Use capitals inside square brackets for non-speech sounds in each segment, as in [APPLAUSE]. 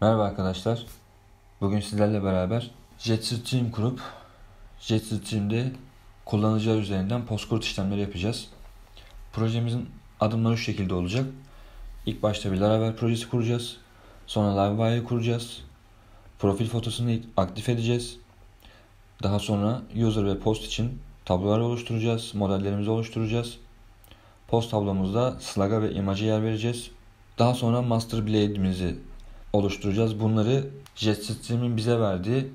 Merhaba arkadaşlar. Bugün sizlerle beraber JetStream kurup JetStream'de kullanıcılar üzerinden post işlemleri yapacağız. Projemizin adımları şu şekilde olacak. İlk başta bir Laravel projesi kuracağız. Sonra Livewire kuracağız. Profil fotosunu aktif edeceğiz. Daha sonra user ve post için tablolar oluşturacağız. Modellerimizi oluşturacağız. Post tablomuzda slug'a ve imaja yer vereceğiz. Daha sonra master blade'imizi oluşturacağız. Bunları JetStream'in bize verdiği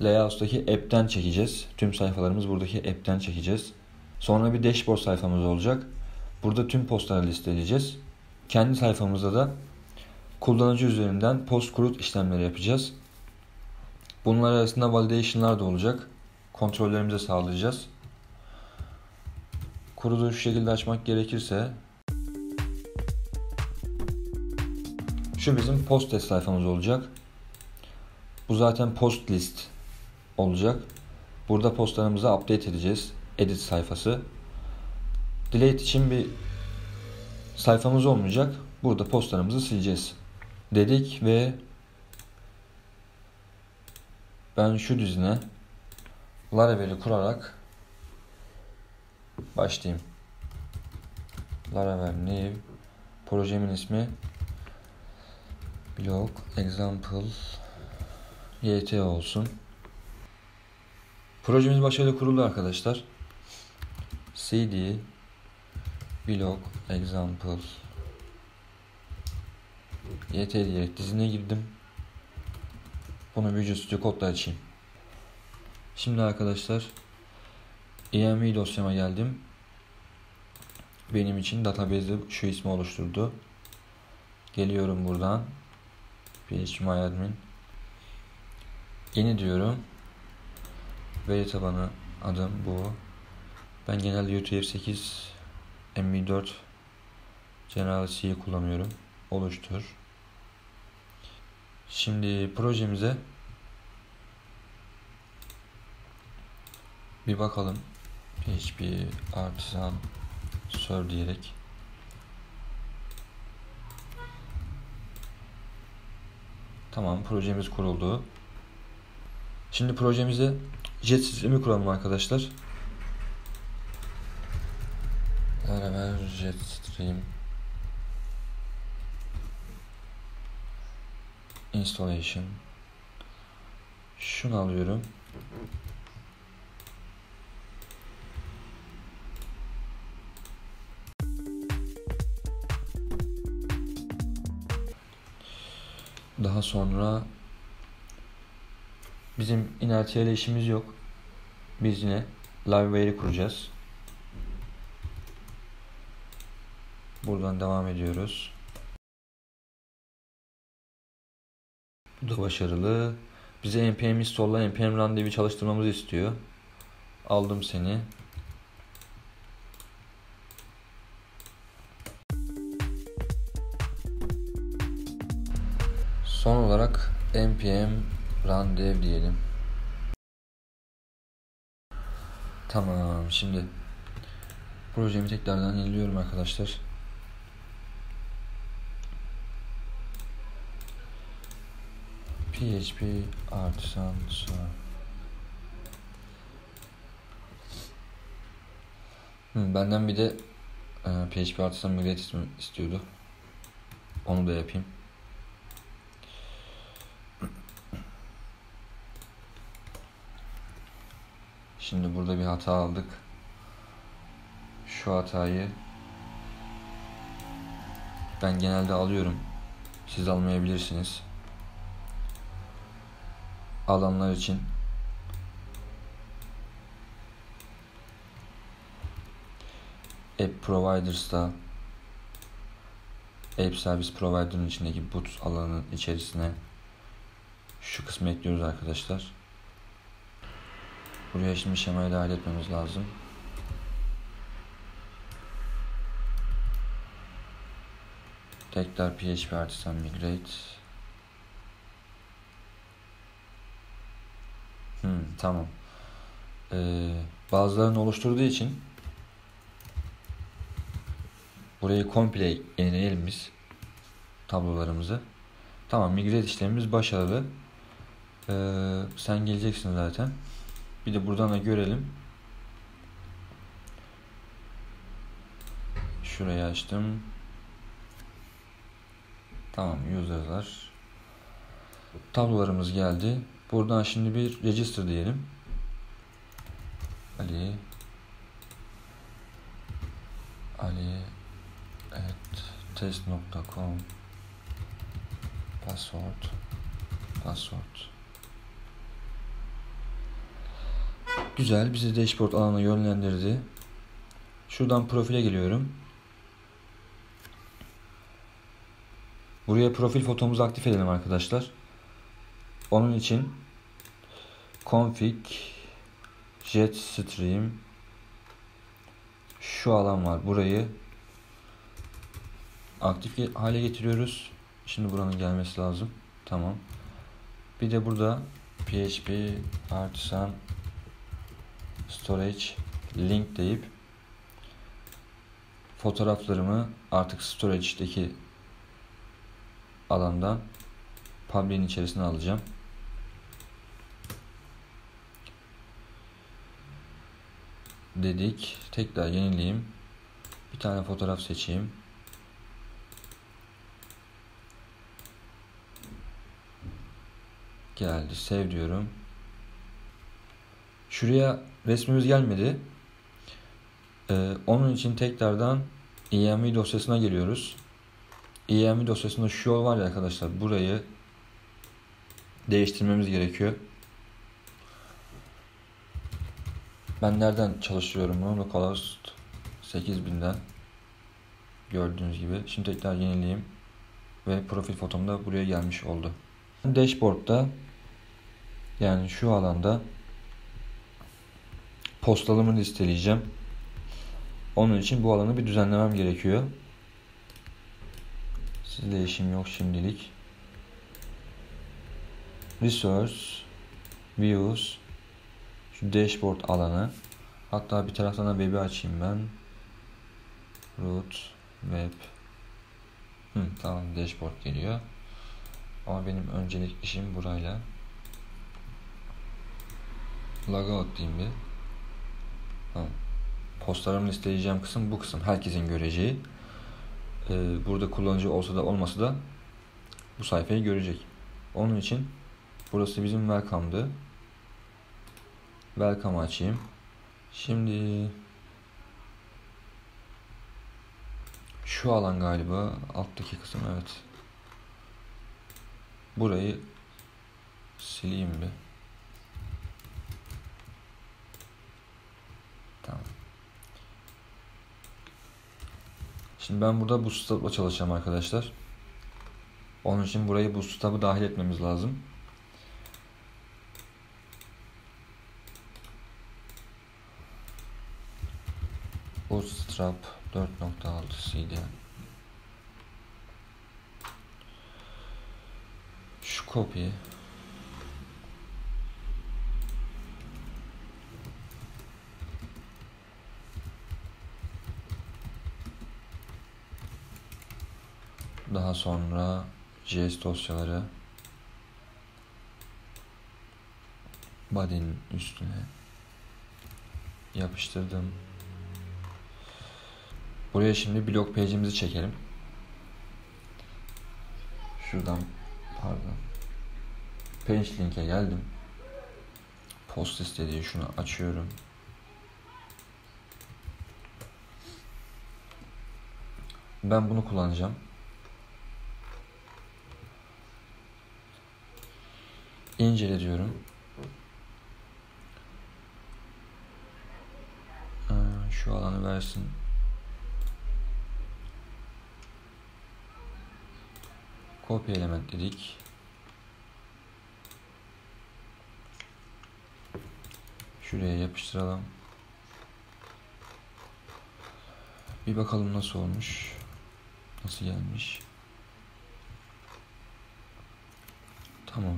Layout'taki app'ten çekeceğiz. Tüm sayfalarımız buradaki app'ten çekeceğiz. Sonra bir dashboard sayfamız olacak. Burada tüm postları listeleyeceğiz. Kendi sayfamızda da kullanıcı üzerinden post kurut işlemleri yapacağız. Bunlar arasında validation'lar da olacak. Kontrollerimizi sağlayacağız. Kuruduğu şu şekilde açmak gerekirse Şu bizim post test sayfamız olacak. Bu zaten post list olacak. Burada postlarımızı update edeceğiz. Edit sayfası. Delete için bir sayfamız olmayacak. Burada postlarımızı sileceğiz. Dedik ve ben şu düzine Laravel'i kurarak başlayayım. Laravel new projemin ismi blok example YT olsun. Projemiz başarılı kuruldu arkadaşlar. cd blok example YT diyerek dizine girdim. Bunu Visual Studio Code'da açayım. Şimdi arkadaşlar env dosyama geldim. Benim için database'de şu ismi oluşturdu. Geliyorum buradan. phpMyAdmin Yeni diyorum. Veri tabanı adım bu. Ben genelde UTF-8 MV4 General C kullanıyorum. Oluştur. Şimdi projemize bir bakalım. PHP Artisan Serve diyerek Tamam projemiz kuruldu. Şimdi projemize jet sistemi kuralım arkadaşlar. Laravel Jetstream Installation Şunu alıyorum. Daha sonra bizim inertiye ile işimiz yok. Biz yine Livewire kuracağız. Buradan devam ediyoruz. Bu da başarılı. Bize npm install'la npm randevu çalıştırmamızı istiyor. Aldım seni. Olarak npm run dev diyelim. Tamam şimdi projemi tekrardan yeniliyorum arkadaşlar. PHP artisan hmm, benden bir de e, PHP artisan migrate istiyordu. Onu da yapayım. Şimdi burada bir hata aldık. Şu hatayı ben genelde alıyorum. Siz almayabilirsiniz. Alanlar için App Providers'ta App Service Provider'ın içindeki boot alanının içerisine şu kısmı ekliyoruz arkadaşlar. Buraya şimdi şemayı dahil etmemiz lazım. Tekrar PHP Artisan Migrate. Hmm, tamam. Ee, bazılarını oluşturduğu için burayı komple yenileyelim biz tablolarımızı. Tamam migrate işlemimiz başarılı. Ee, sen geleceksin zaten. Bir de buradan da görelim. Şurayı açtım. Tamam user'lar. Tablolarımız geldi. Buradan şimdi bir register diyelim. Ali Ali at test.com password password Güzel bizi dashboard alanına yönlendirdi. Şuradan profile geliyorum. Buraya profil fotomuzu aktif edelim arkadaşlar. Onun için config jetstream şu alan var. Burayı aktif hale getiriyoruz. Şimdi buranın gelmesi lazım. Tamam. Bir de burada php artisan storage link deyip fotoğraflarımı artık storage'deki alandan public'in içerisine alacağım. Dedik. Tekrar yenileyim. Bir tane fotoğraf seçeyim. Geldi. Sev diyorum. Şuraya resmimiz gelmedi. Ee, onun için tekrardan env dosyasına geliyoruz. env dosyasında şu yol var ya arkadaşlar. Burayı değiştirmemiz gerekiyor. Ben nereden çalışıyorum bunu? Localhost 8000'den gördüğünüz gibi. Şimdi tekrar yenileyim ve profil fotom da buraya gelmiş oldu. Dashboard'da yani şu alanda postalımı listeleyeceğim. Onun için bu alanı bir düzenlemem gerekiyor. Sizde işim yok şimdilik. Resource, Views, şu dashboard alanı. Hatta bir taraftan da web'i açayım ben. Root, web. Hı, tamam dashboard geliyor. Ama benim öncelik işim burayla. Logout diyeyim bir. Tamam. Postlarımı listeyeceğim kısım bu kısım. Herkesin göreceği. Ee, burada kullanıcı olsa da olmasa da bu sayfayı görecek. Onun için burası bizim welcome'dı. Welcome açayım. Şimdi şu alan galiba alttaki kısım evet. Burayı sileyim bir. Tamam. Şimdi ben burada Bootstrap'la çalışacağım arkadaşlar. Onun için burayı Bootstrap'ı dahil etmemiz lazım. Bootstrap 4.6 idi. Şu kopya Daha sonra JS dosyaları body'nin üstüne yapıştırdım. Buraya şimdi blog page'imizi çekelim. Şuradan pardon. Page link'e geldim. Post istediği şunu açıyorum. Ben bunu kullanacağım. İncele diyorum. Şu alanı versin. Kopya element dedik. Şuraya yapıştıralım. Bir bakalım nasıl olmuş. Nasıl gelmiş. Tamam.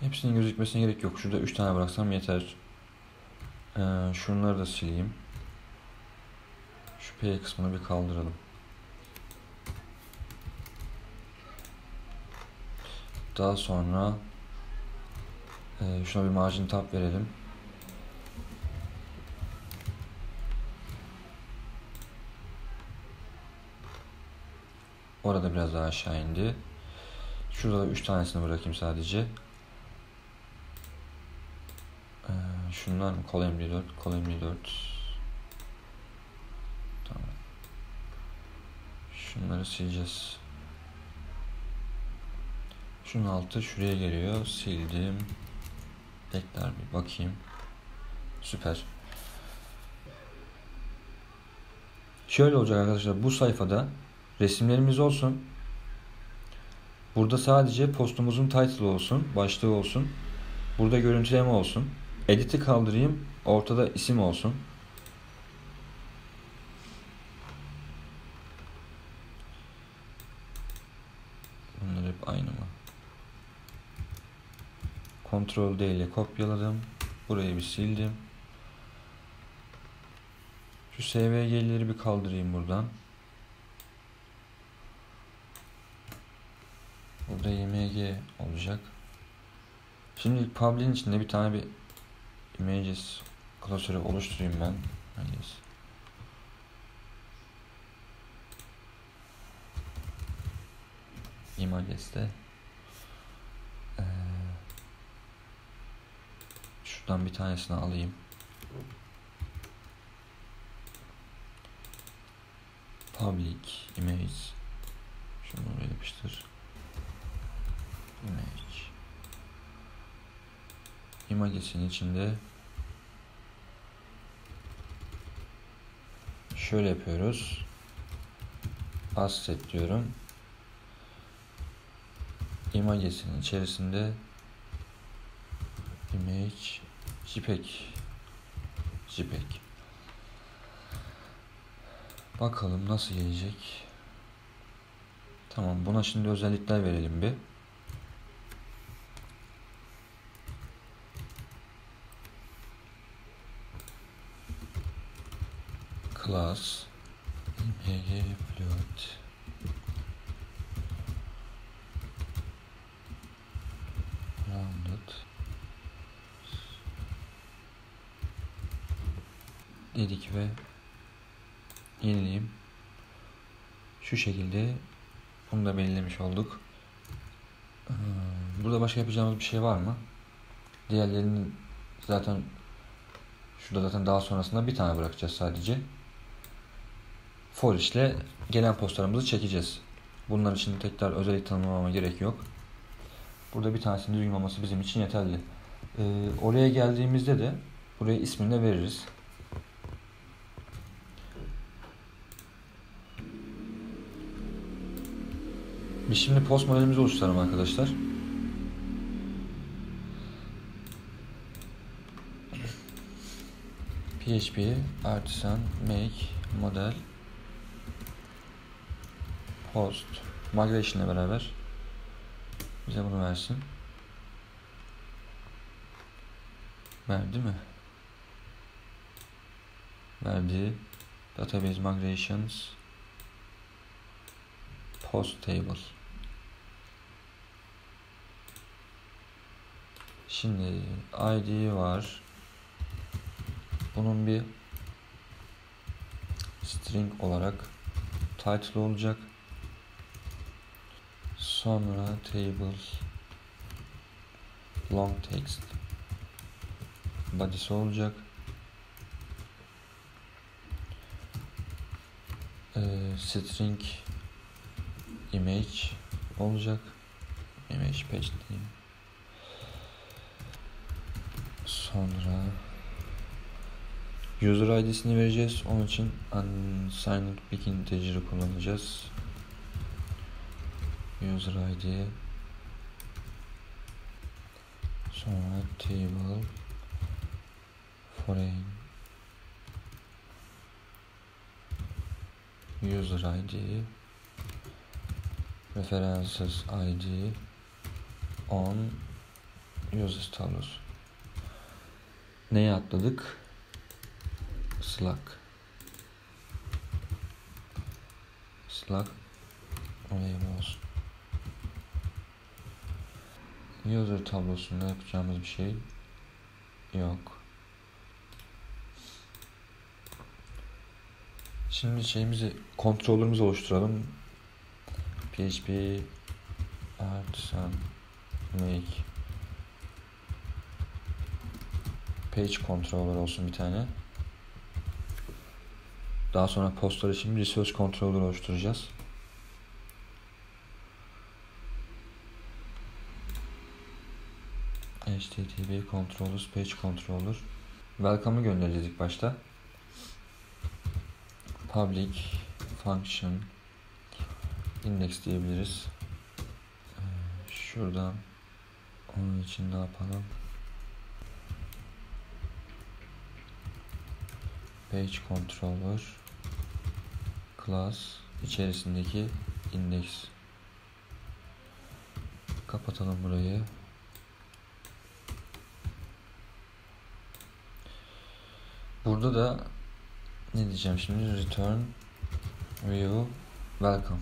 Hepsinin gözükmesine gerek yok. Şurada 3 tane bıraksam yeter. Ee, şunları da sileyim. Şu P kısmını bir kaldıralım. Daha sonra e, şuna bir margin tab verelim. Orada biraz daha aşağı indi. Şurada da 3 tanesini bırakayım sadece. Mı? Kol 54, kol 54. Tamam. Şunları sileceğiz. Şunun altı şuraya geliyor. Sildim. Tekrar bir bakayım. Süper. Şöyle olacak arkadaşlar. Bu sayfada resimlerimiz olsun. Burada sadece postumuzun title olsun, başlığı olsun. Burada görüntüleme olsun. Edit'i kaldırayım. Ortada isim olsun. Bunlar hep aynı mı? Ctrl D ile kopyaladım. Burayı bir sildim. Şu SVG'leri bir kaldırayım buradan. Burada YMG olacak. Şimdi Public'in içinde bir tane bir images klasörü oluşturayım ben. Images. Images'te ee, şuradan bir tanesini alayım. Public image şunu oraya yapıştır. Image. Images'in içinde şöyle yapıyoruz. Asset diyorum. Images'in içerisinde image JPEG JPEG Bakalım nasıl gelecek. Tamam buna şimdi özellikler verelim bir. Class img float rounded dedik ve yenileyim. Şu şekilde bunu da belirlemiş olduk. Ee, burada başka yapacağımız bir şey var mı? Diğerlerini zaten şurada zaten daha sonrasında bir tane bırakacağız sadece for ile gelen postlarımızı çekeceğiz. Bunlar için tekrar özellik tanımlamama gerek yok. Burada bir tanesinin düzgün olması bizim için yeterli. Ee, oraya geldiğimizde de buraya ismini de veririz. Biz şimdi post modelimizi oluşturalım arkadaşlar. PHP artisan make model post migration ile beraber bize bunu versin. Verdi mi? Verdi. Database migrations post table. Şimdi ID var. Bunun bir string olarak title olacak. Sonra table long text body'si olacak. Ee, string image olacak. Image page diyeyim. Sonra user id'sini vereceğiz. Onun için unsigned big integer'ı kullanacağız user id sonra table foreign user id references id on. User status. Neye atladık? Slack. Slack. Oraya olsun User tablosunda yapacağımız bir şey yok. Şimdi şeyimizi kontrolümüzü oluşturalım. PHP artisan make page controller olsun bir tane. Daha sonra postlar için bir resource controller oluşturacağız. HTTP controllers page controller welcome'ı göndereceğiz ilk başta public function index diyebiliriz. Ee, şuradan onun için ne yapalım? Page controller class içerisindeki index kapatalım burayı. Burada da ne diyeceğim şimdi? Return view welcome.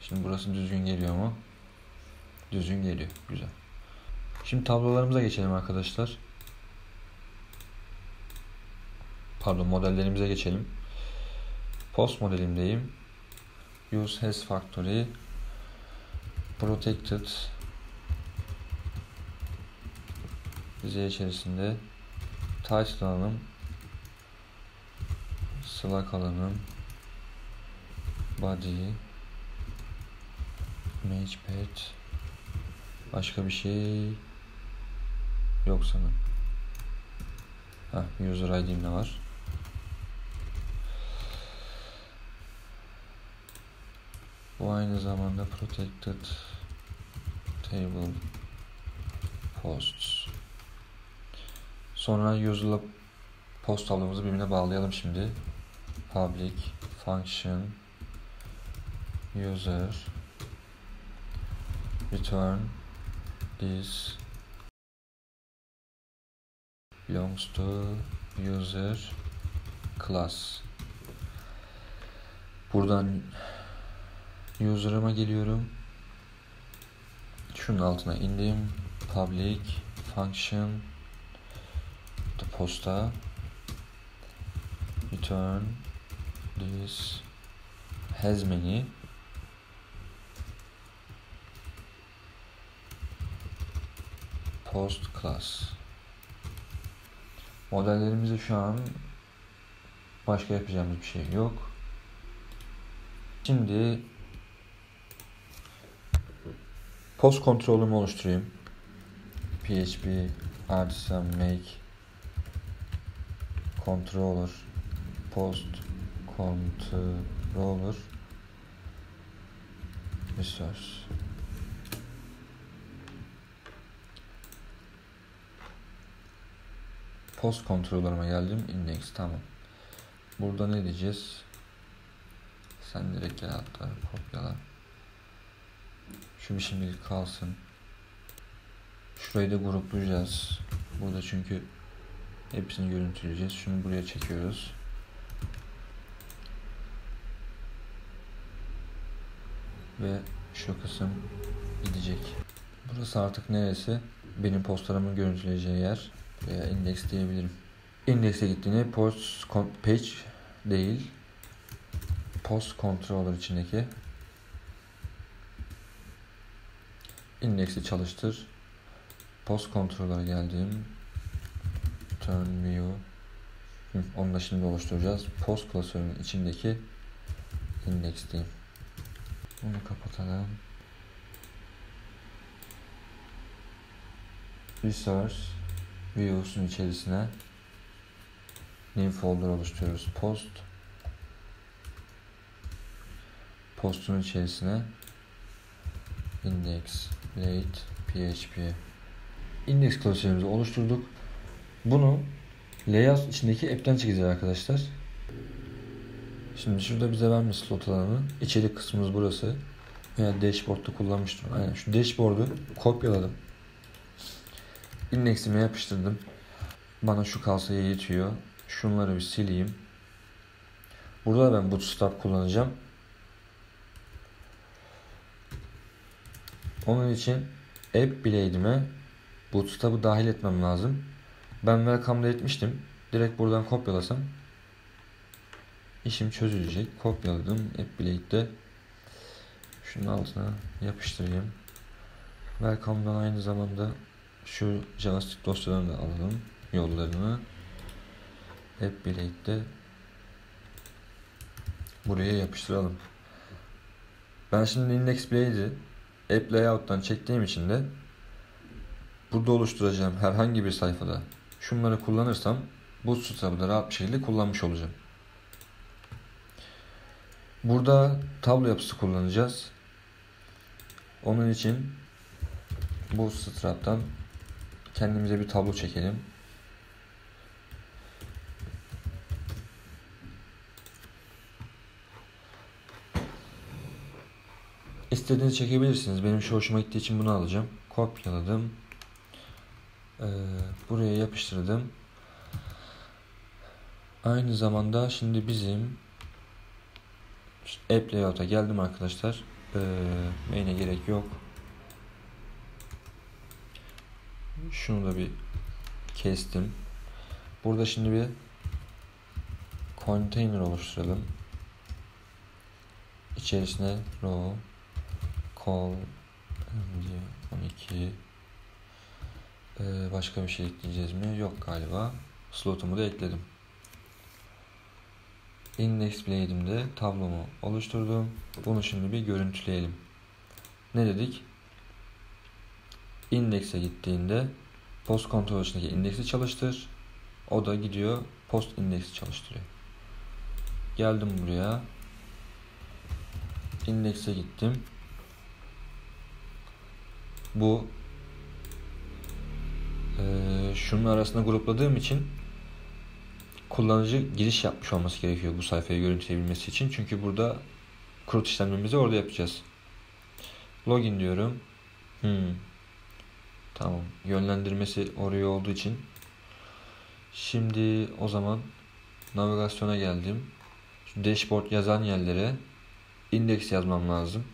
Şimdi burası düzgün geliyor mu? Düzgün geliyor. Güzel. Şimdi tablolarımıza geçelim arkadaşlar. Pardon modellerimize geçelim. Post modelimdeyim. Use has factory protected dizi içerisinde title alalım slack alalım body image pad başka bir şey yok sanırım. Heh, user id'im de var? Bu aynı zamanda protected table posts Sonra user'la post tablomumuzu birbirine bağlayalım şimdi. Public function user return this belongs to user class. Buradan user'ıma geliyorum. Şunun altına indim. Public function posta. Return this has many. Post class. Modellerimizde şu an başka yapacağımız bir şey yok. Şimdi post kontrolümü oluşturayım. Php artisan make controller post controller resource post controller'ıma geldim index tamam. Burada ne diyeceğiz? Sen direkt gel hatta kopyala. Şu bir şimdilik kalsın. Şurayı da gruplayacağız. Burada çünkü Hepsini görüntüleyeceğiz. Şunu buraya çekiyoruz. Ve şu kısım gidecek. Burası artık neresi? Benim postlarımın görüntüleyeceği yer veya index diyebilirim. Index'e gittiğinde post page değil post controller içindeki index'i çalıştır. Post controller'a geldim turn view onu da şimdi oluşturacağız. Post klasörünün içindeki index diyeyim. Bunu kapatalım. Resource view'sun içerisine new folder oluşturuyoruz. Post postun içerisine index late php index klasörümüzü oluşturduk. Bunu layout içindeki app'ten çekeceğiz arkadaşlar. Şimdi şurada bize vermiş slot alanı. İçerik kısmımız burası. Yani dashboard'da kullanmıştım. Aynen şu dashboard'u kopyaladım. Index'ime yapıştırdım. Bana şu kalsa yetiyor. Şunları bir sileyim. Burada ben bootstrap kullanacağım. Onun için app blade'ime bootstrap'ı dahil etmem lazım. Ben welcome'da etmiştim. Direkt buradan kopyalasam işim çözülecek. Kopyaladım app blade'de. Şunun altına yapıştırayım. Welcome'dan aynı zamanda şu JavaScript dosyalarını da alalım. Yollarını. App blade'de buraya yapıştıralım. Ben şimdi index blade'i app layout'tan çektiğim için de burada oluşturacağım herhangi bir sayfada şunları kullanırsam Bootstrap'ı da rahat bir şekilde kullanmış olacağım. Burada tablo yapısı kullanacağız. Onun için Bootstrap'tan kendimize bir tablo çekelim. İstediğinizi çekebilirsiniz. Benim şu hoşuma gittiği için bunu alacağım. Kopyaladım. Ee, buraya yapıştırdım. Aynı zamanda şimdi bizim app layout'a geldim arkadaşlar. Ee, main'e gerek yok. Şunu da bir kestim. Burada şimdi bir container oluşturalım. İçerisine row call diye 12 ee, başka bir şey ekleyeceğiz mi? Yok galiba. Slotumu da ekledim. Index blade'imde tablomu oluşturdum. Bunu şimdi bir görüntüleyelim. Ne dedik? Index'e gittiğinde post kontrol içindeki indeksi çalıştır. O da gidiyor post indeksi çalıştırıyor. Geldim buraya. Index'e gittim. Bu e, şunun arasında grupladığım için kullanıcı giriş yapmış olması gerekiyor bu sayfayı görüntüleyebilmesi için. Çünkü burada kurut işlemlerimizi orada yapacağız. Login diyorum. Hmm. Tamam. Yönlendirmesi oraya olduğu için. Şimdi o zaman navigasyona geldim. Şu dashboard yazan yerlere indeks yazmam lazım.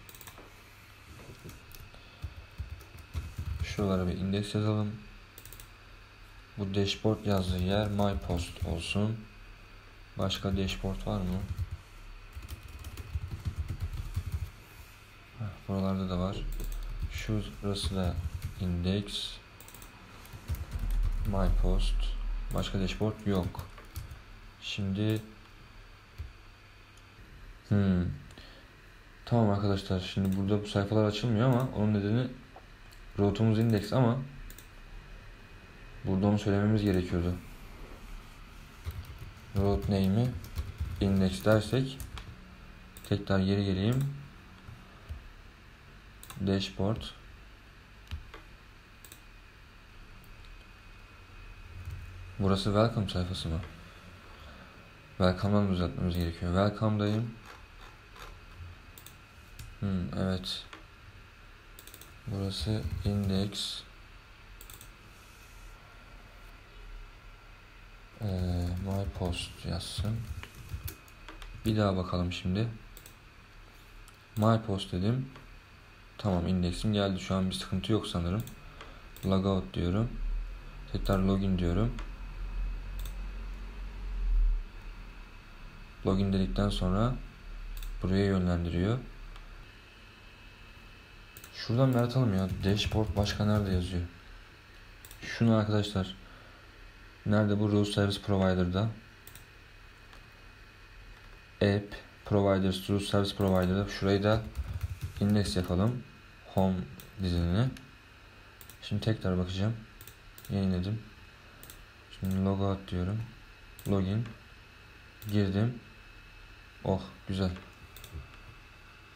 Şuralara bir indeks yazalım. Bu dashboard yazdığı yer my post olsun. Başka dashboard var mı? Buralarda da var. Şurası da index my post. Başka dashboard yok. Şimdi hmm. Tamam arkadaşlar. Şimdi burada bu sayfalar açılmıyor ama onun nedeni route'umuz index ama Burada onu söylememiz gerekiyordu. Road name'i index dersek tekrar geri geleyim. Dashboard Burası welcome sayfası mı? Welcome'dan düzeltmemiz gerekiyor. Welcome'dayım. Hmm, evet. Burası index Ee, my post yazsın. Bir daha bakalım şimdi. My post dedim. Tamam indeksim geldi. Şu an bir sıkıntı yok sanırım. Logout diyorum. Tekrar login diyorum. Login dedikten sonra buraya yönlendiriyor. Şuradan bir aratalım ya. Dashboard başka nerede yazıyor? Şunu arkadaşlar Nerede bu? Root Service Provider'da. App Providers Root Service Provider'da. Şurayı da index yapalım. Home dizinini. Şimdi tekrar bakacağım. Yeniledim. Şimdi logout diyorum. Login. Girdim. Oh güzel.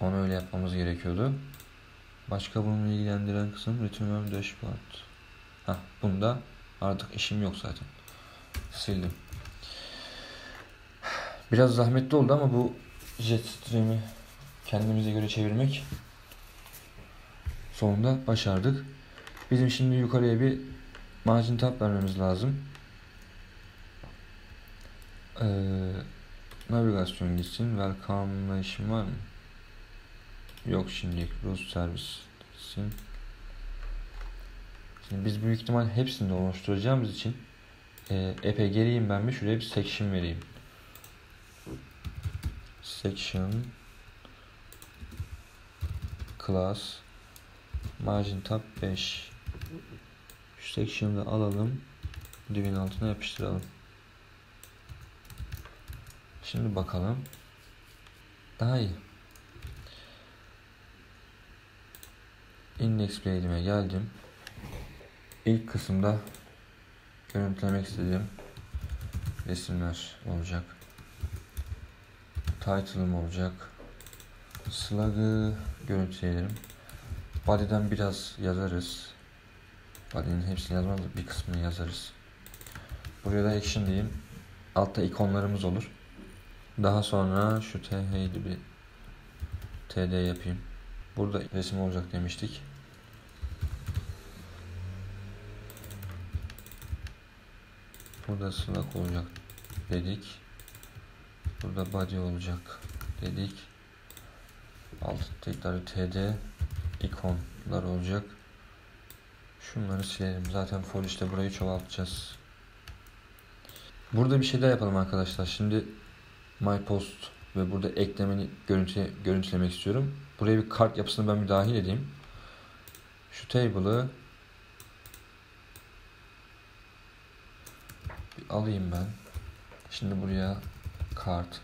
Onu öyle yapmamız gerekiyordu. Başka bunu ilgilendiren kısım Return Dashboard. Hah bunda artık işim yok zaten sildim. Biraz zahmetli oldu ama bu Jetstream'i kendimize göre çevirmek sonunda başardık. Bizim şimdi yukarıya bir margin tab vermemiz lazım. Ee, navigasyon gitsin. Welcome'la işim var mı? Yok şimdi. Root service Sim. Şimdi biz büyük ihtimal hepsini de oluşturacağımız için e, epey geriyim ben bir şuraya bir section vereyim. Section class margin tab 5 şu section'ı alalım divin altına yapıştıralım. Şimdi bakalım. Daha iyi. Index blade'ime geldim. İlk kısımda görüntülemek istediğim resimler olacak. Title'ım olacak. Slug'ı görüntüleyelim. Body'den biraz yazarız. Body'nin hepsini yazmaz bir kısmını yazarız. Buraya da action diyeyim. Altta ikonlarımız olur. Daha sonra şu TH'yi bir TD yapayım. Burada resim olacak demiştik. Burada slug olacak dedik. Burada body olacak dedik. Alt tekrar TD ikonlar olacak. Şunları silelim. Zaten full işte burayı çoğaltacağız. Burada bir şey daha yapalım arkadaşlar. Şimdi my post ve burada eklemeni görüntü, görüntülemek istiyorum. Buraya bir kart yapısını ben bir dahil edeyim. Şu table'ı alayım ben. Şimdi buraya kart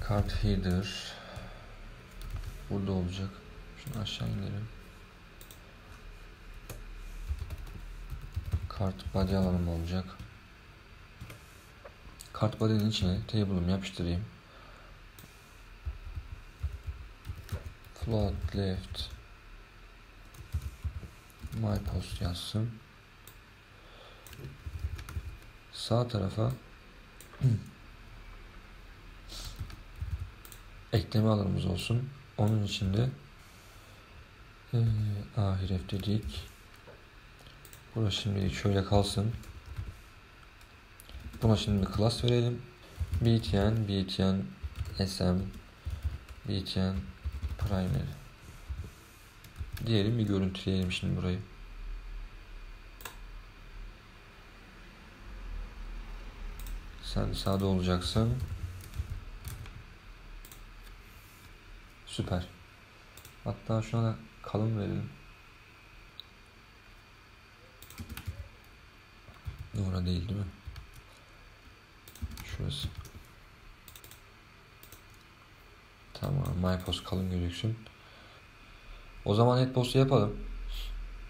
kart header burada olacak. Şunu aşağı inelim. Kart body alanım olacak. Kart body'nin içine table'ımı yapıştırayım. Float left my post yazsın. Sağ tarafa [CLEARS THROAT] ekleme alanımız olsun. Onun içinde ee, ahiref dedik. Burası şimdilik şöyle kalsın. Buna şimdi bir class verelim. btn, btn, sm, btn, primary. Diyelim bir görüntüleyelim şimdi burayı. Sen sağda olacaksın. Süper. Hatta şuna da kalın verelim. Doğru değil değil mi? Şurası. Tamam. MyPost kalın gözüksün. O zaman net postu yapalım.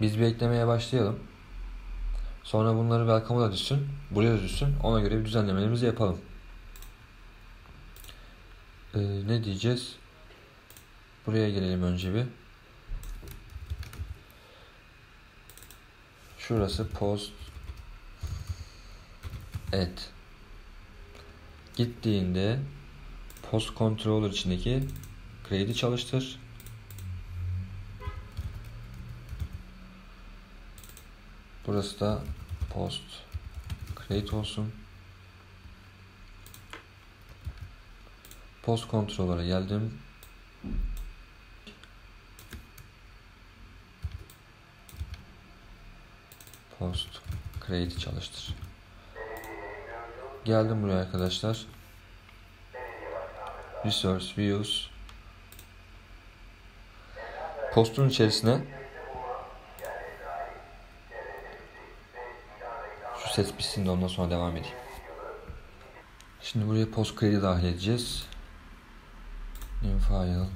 Biz bir eklemeye başlayalım. Sonra bunları welcome'a da düşsün. Buraya da düşsün. Ona göre bir düzenlemelerimizi yapalım. Ee, ne diyeceğiz? Buraya gelelim önce bir. Şurası post et. Gittiğinde post controller içindeki create'i çalıştır. Burası da post create olsun. Post controller'a geldim. Post create çalıştır. Geldim buraya arkadaşlar. Resource views. Postun içerisine şu ses bitsin de ondan sonra devam edeyim. Şimdi buraya post create'i dahil edeceğiz. New file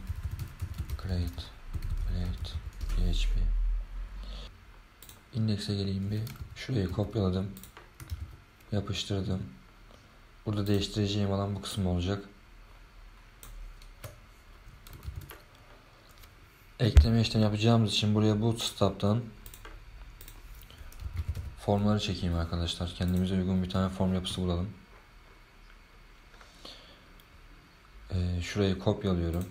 create create php indekse geleyim bir. Şurayı kopyaladım. Yapıştırdım. Burada değiştireceğim alan bu kısım olacak. Ekleme işlemi yapacağımız için buraya bootstrap'tan formları çekeyim arkadaşlar. Kendimize uygun bir tane form yapısı bulalım. Ee, şurayı kopyalıyorum.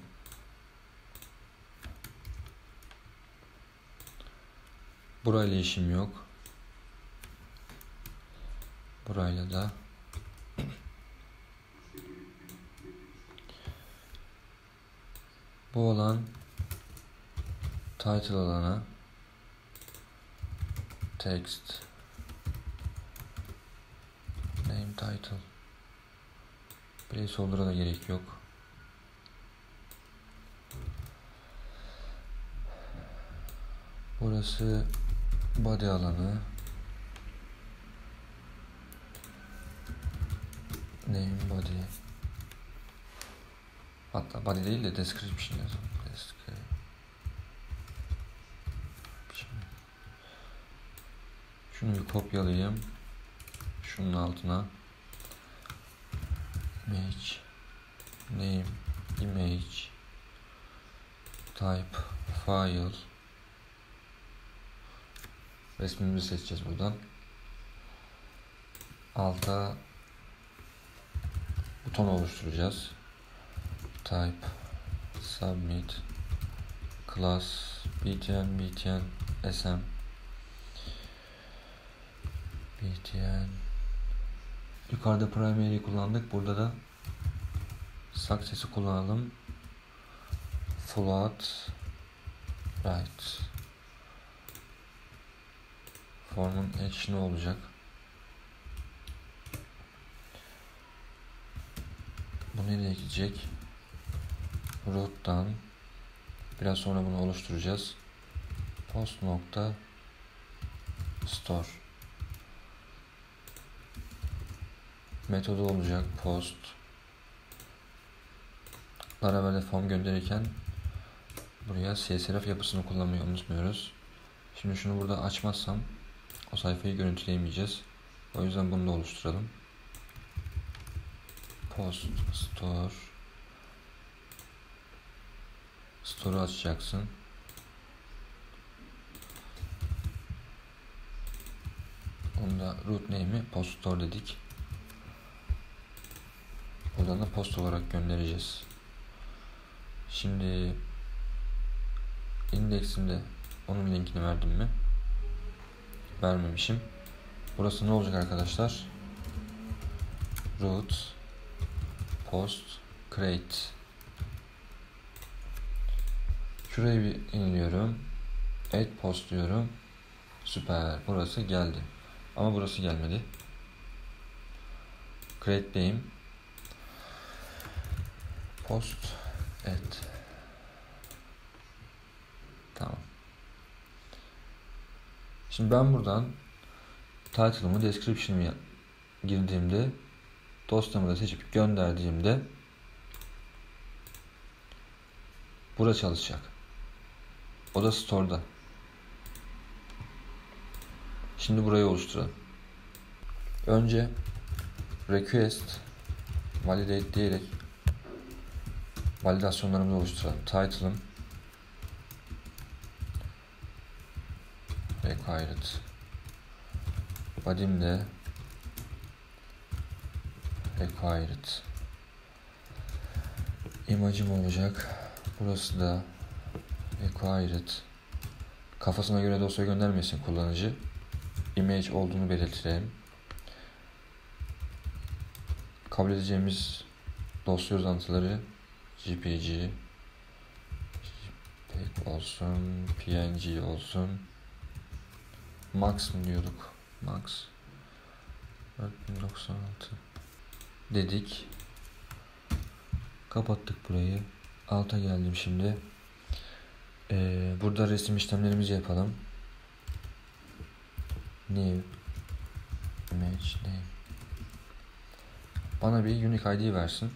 Burayla işim yok. Burayla da Bu olan title alana text name title placeholder'a da gerek yok. Burası body alanı. Name body. Hatta body değil de description yazalım. Description. Şunu bir kopyalayayım. Şunun altına image name image type file resmimizi seçeceğiz buradan. Alta buton oluşturacağız. Type submit class btn btn sm btn yukarıda primary kullandık. Burada da success'i kullanalım. Float right formun action'ı olacak. Bu nereye gidecek? Root'tan biraz sonra bunu oluşturacağız. Post nokta store metodu olacak post Laravel'e form gönderirken buraya CSRF yapısını kullanmayı unutmuyoruz. Şimdi şunu burada açmazsam o sayfayı görüntüleyemeyeceğiz. O yüzden bunu da oluşturalım. Post store Store'u açacaksın. Onda root name'i post store dedik. Buradan da post olarak göndereceğiz. Şimdi indeksimde onun linkini verdim mi? Vermemişim. Burası ne olacak arkadaşlar? Root post create Şuraya bir iniyorum. Add post diyorum. Süper. Burası geldi. Ama burası gelmedi. Create'deyim. Post add. Tamam. Şimdi ben buradan title'ımı, description'ımı girdiğimde dosyamı da seçip gönderdiğimde bura çalışacak. O da store'da. Şimdi burayı oluşturalım. Önce request validate diyerek validasyonlarımızı oluşturalım. Title'ım required body'm de required imajım olacak. Burası da required kafasına göre dosya göndermesin kullanıcı. Image olduğunu belirtelim. Kabul edeceğimiz dosya uzantıları JPG JPEG olsun, PNG olsun. Max mı diyorduk? Max 4096 dedik. Kapattık burayı. Alta geldim şimdi. Ee, burada resim işlemlerimizi yapalım. New image name. Bana bir unique ID versin.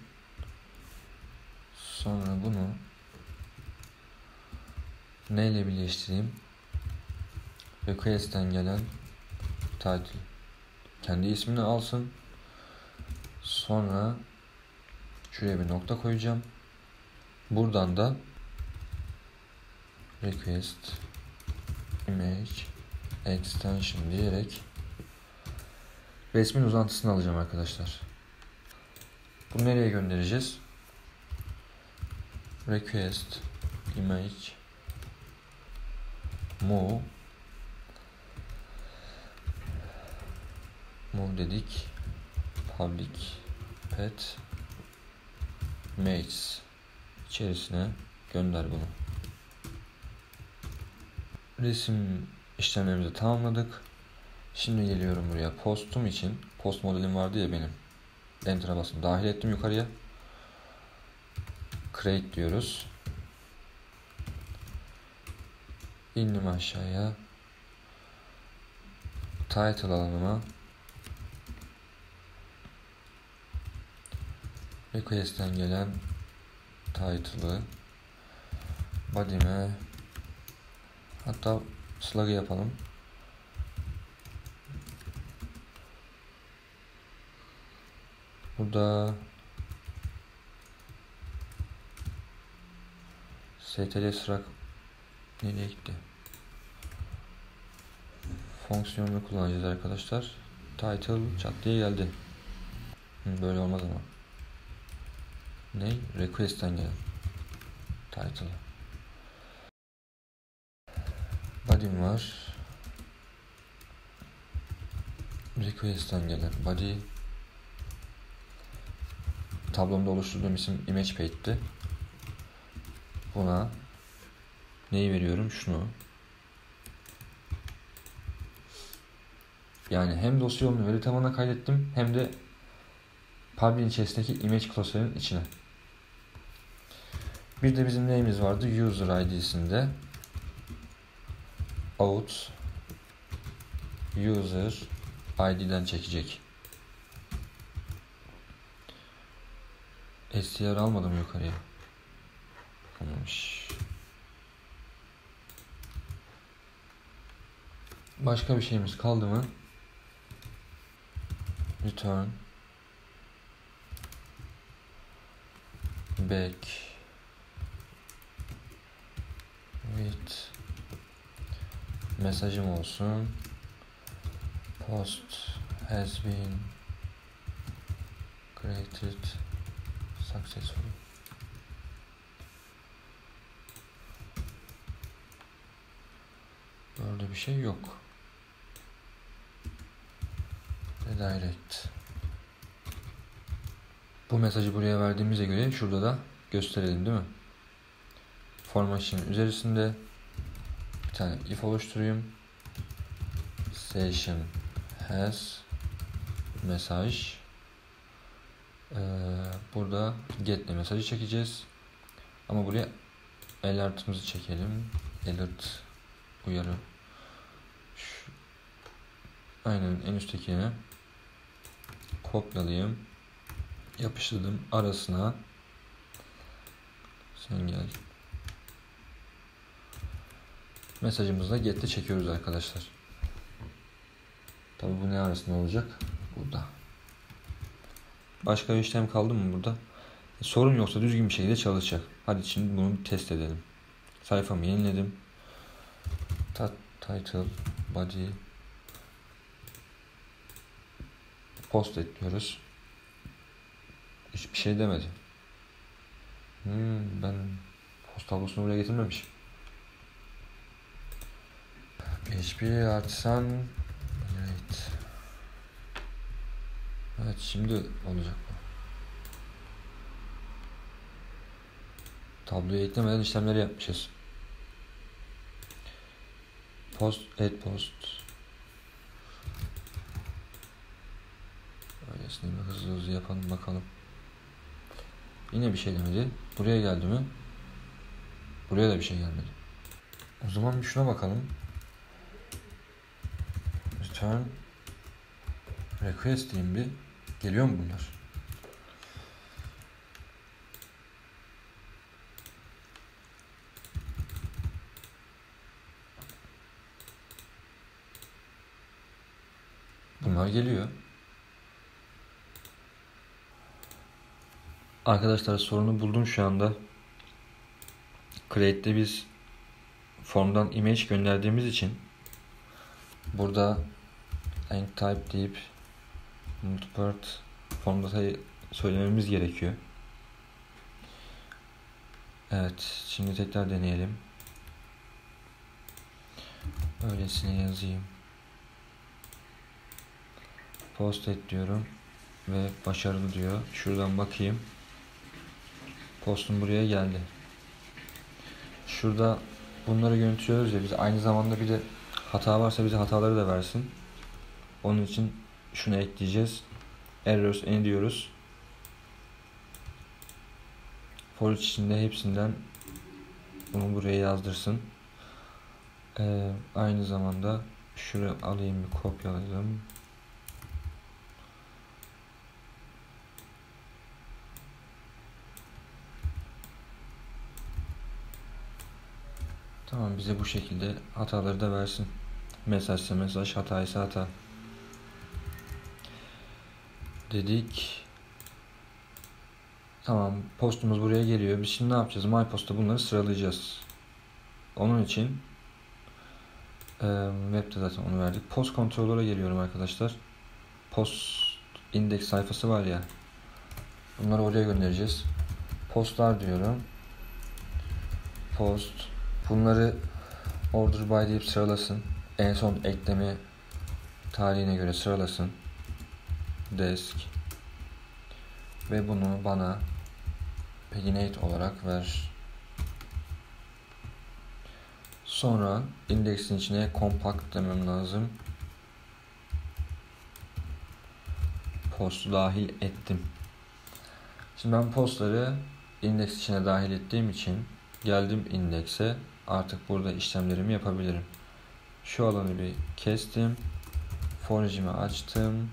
Sonra bunu neyle birleştireyim? Request'ten gelen title kendi ismini alsın. Sonra şuraya bir nokta koyacağım. Buradan da request image extension diyerek resmin uzantısını alacağım arkadaşlar. Bunu nereye göndereceğiz? Request image move move dedik public pet mates içerisine Gönder bunu. Resim işlemlerimizi tamamladık. Şimdi geliyorum buraya. Postum için post modelim vardı ya benim. Enter'a basın. Dahil ettim yukarıya. Create diyoruz. İndim aşağıya. Title alanıma Request'ten gelen title'ı body'me hatta slug'ı yapalım. Burada stl sırak nereye gitti? Fonksiyonunu kullanacağız arkadaşlar. Title çat diye geldi. Böyle olmaz ama. Ne? Request'ten gelen. Title. Body'm var. Request'ten gelen body. Tablomda oluşturduğum isim image page'ti. Buna neyi veriyorum? Şunu. Yani hem dosya yolunu veri tabanına kaydettim hem de Public chest'teki image klasörün içine. Bir de bizim neyimiz vardı? User ID'sinde out user ID'den çekecek. str almadım yukarıya. Olmamış. Başka bir şeyimiz kaldı mı? Return back with mesajım olsun. Post has been created successfully. Böyle bir şey yok. Redirect. Bu mesajı buraya verdiğimize göre şurada da gösterelim değil mi? Formation üzerinde bir tane if oluşturayım. Session has mesaj ee, burada get mesajı çekeceğiz. Ama buraya alert'ımızı çekelim. Alert uyarı. Şu, aynen en üsttekini kopyalayayım. Yapıştırdım arasına. Sen gel. Mesajımızla get'te çekiyoruz arkadaşlar. Tabi bu ne arasında olacak? Burada. Başka bir işlem kaldı mı burada? E, sorun yoksa düzgün bir şekilde çalışacak. Hadi şimdi bunu test edelim. Sayfamı yeniledim title body post ekliyoruz Hiçbir şey demedi. Hmm, ben post tablosunu buraya getirmemişim. PHP artisan evet. Evet şimdi olacak bu. Tabloya eklemeden işlemleri yapmışız. Post, add post. Öylesine hızlı hızlı yapalım bakalım. Yine bir şey demedi. Buraya geldi mi? Buraya da bir şey gelmedi. O zaman bir şuna bakalım. Return request diyeyim bir. Geliyor mu bunlar? Bunlar geliyor. Arkadaşlar sorunu buldum şu anda. Create'de biz formdan image gönderdiğimiz için burada end type deyip multipart formda söylememiz gerekiyor. Evet, şimdi tekrar deneyelim. Öylesine yazayım. Post et diyorum ve başarılı diyor. Şuradan bakayım. Postum buraya geldi. şurada bunları görüntülüyoruz ya biz aynı zamanda bir de hata varsa bize hataları da versin. Onun için şunu ekleyeceğiz. Errors en diyoruz. For içinde hepsinden bunu buraya yazdırsın. Ee, aynı zamanda şuraya alayım bir kopyalayalım. Tamam bize bu şekilde hataları da versin. Mesajsa mesaj, hata ise hata. Dedik. Tamam postumuz buraya geliyor. Biz şimdi ne yapacağız? MyPost'ta bunları sıralayacağız. Onun için e, web'de zaten onu verdik. Post kontrolöre geliyorum arkadaşlar. Post index sayfası var ya. Bunları oraya göndereceğiz. Postlar diyorum. Post. Bunları order by deyip sıralasın. En son ekleme tarihine göre sıralasın. Desk. Ve bunu bana paginate olarak ver. Sonra indeksin içine compact demem lazım. Post dahil ettim. Şimdi ben postları indeks içine dahil ettiğim için geldim indekse artık burada işlemlerimi yapabilirim. Şu alanı bir kestim. Forge'imi açtım.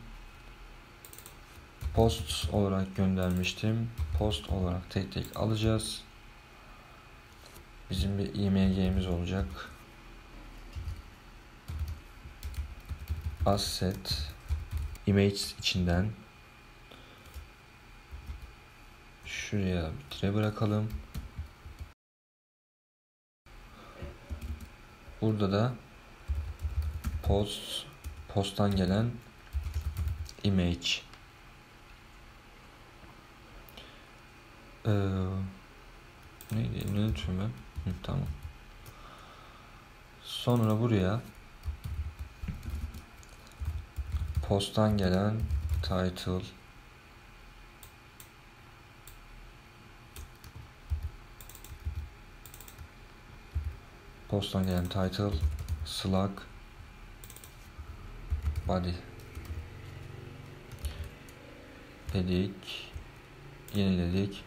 Post olarak göndermiştim. Post olarak tek tek alacağız. Bizim bir img'miz olacak. Asset image içinden şuraya bir tire bırakalım. Burada da post posttan gelen image ee, neydi? Ne ben? Hı, tamam. Sonra buraya posttan gelen title posttan gelen title slug body. Dedik yeniledik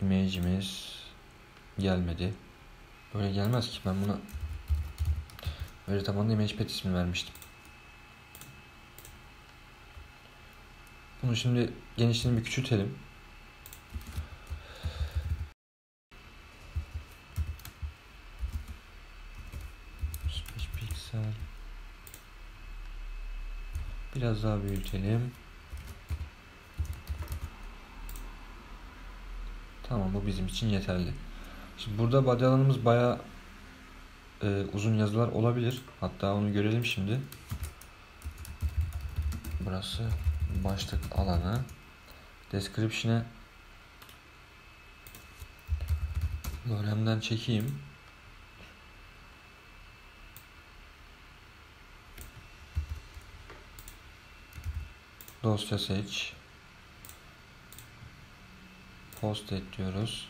image'imiz gelmedi. Böyle gelmez ki ben buna böyle tabanlı image pet ismi vermiştim. Bunu şimdi genişliğini bir küçültelim daha büyütelim. Tamam bu bizim için yeterli. Şimdi burada body alanımız baya e, uzun yazılar olabilir. Hatta onu görelim şimdi. Burası başlık alanı. Description'e Lolem'den çekeyim. Dosya seç. Post et diyoruz.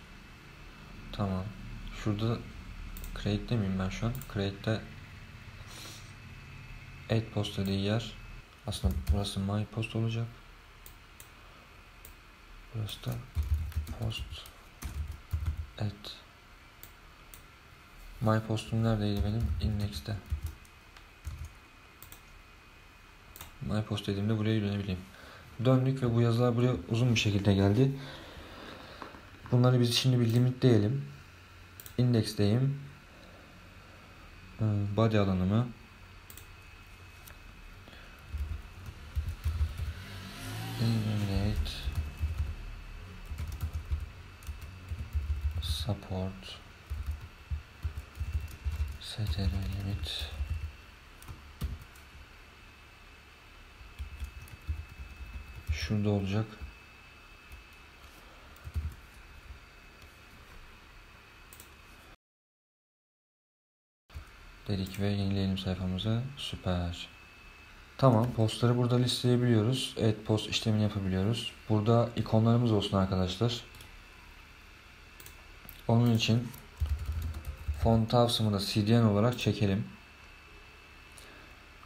Tamam. Şurada create demeyeyim ben şu an. Create'de add post dediği yer. Aslında burası my post olacak. Burası da post add. My postum neredeydi benim? Index'te. MyPost dediğimde buraya dönebileyim. Döndük ve bu yazılar buraya uzun bir şekilde geldi. Bunları biz şimdi bir limitleyelim. Index'teyim. Ee, body alanımı eliminate support str limit şurada olacak. Dedik ve yenileyelim sayfamızı. Süper. Tamam postları burada listeleyebiliyoruz. Evet post işlemini yapabiliyoruz. Burada ikonlarımız olsun arkadaşlar. Onun için font tavsımı da CDN olarak çekelim.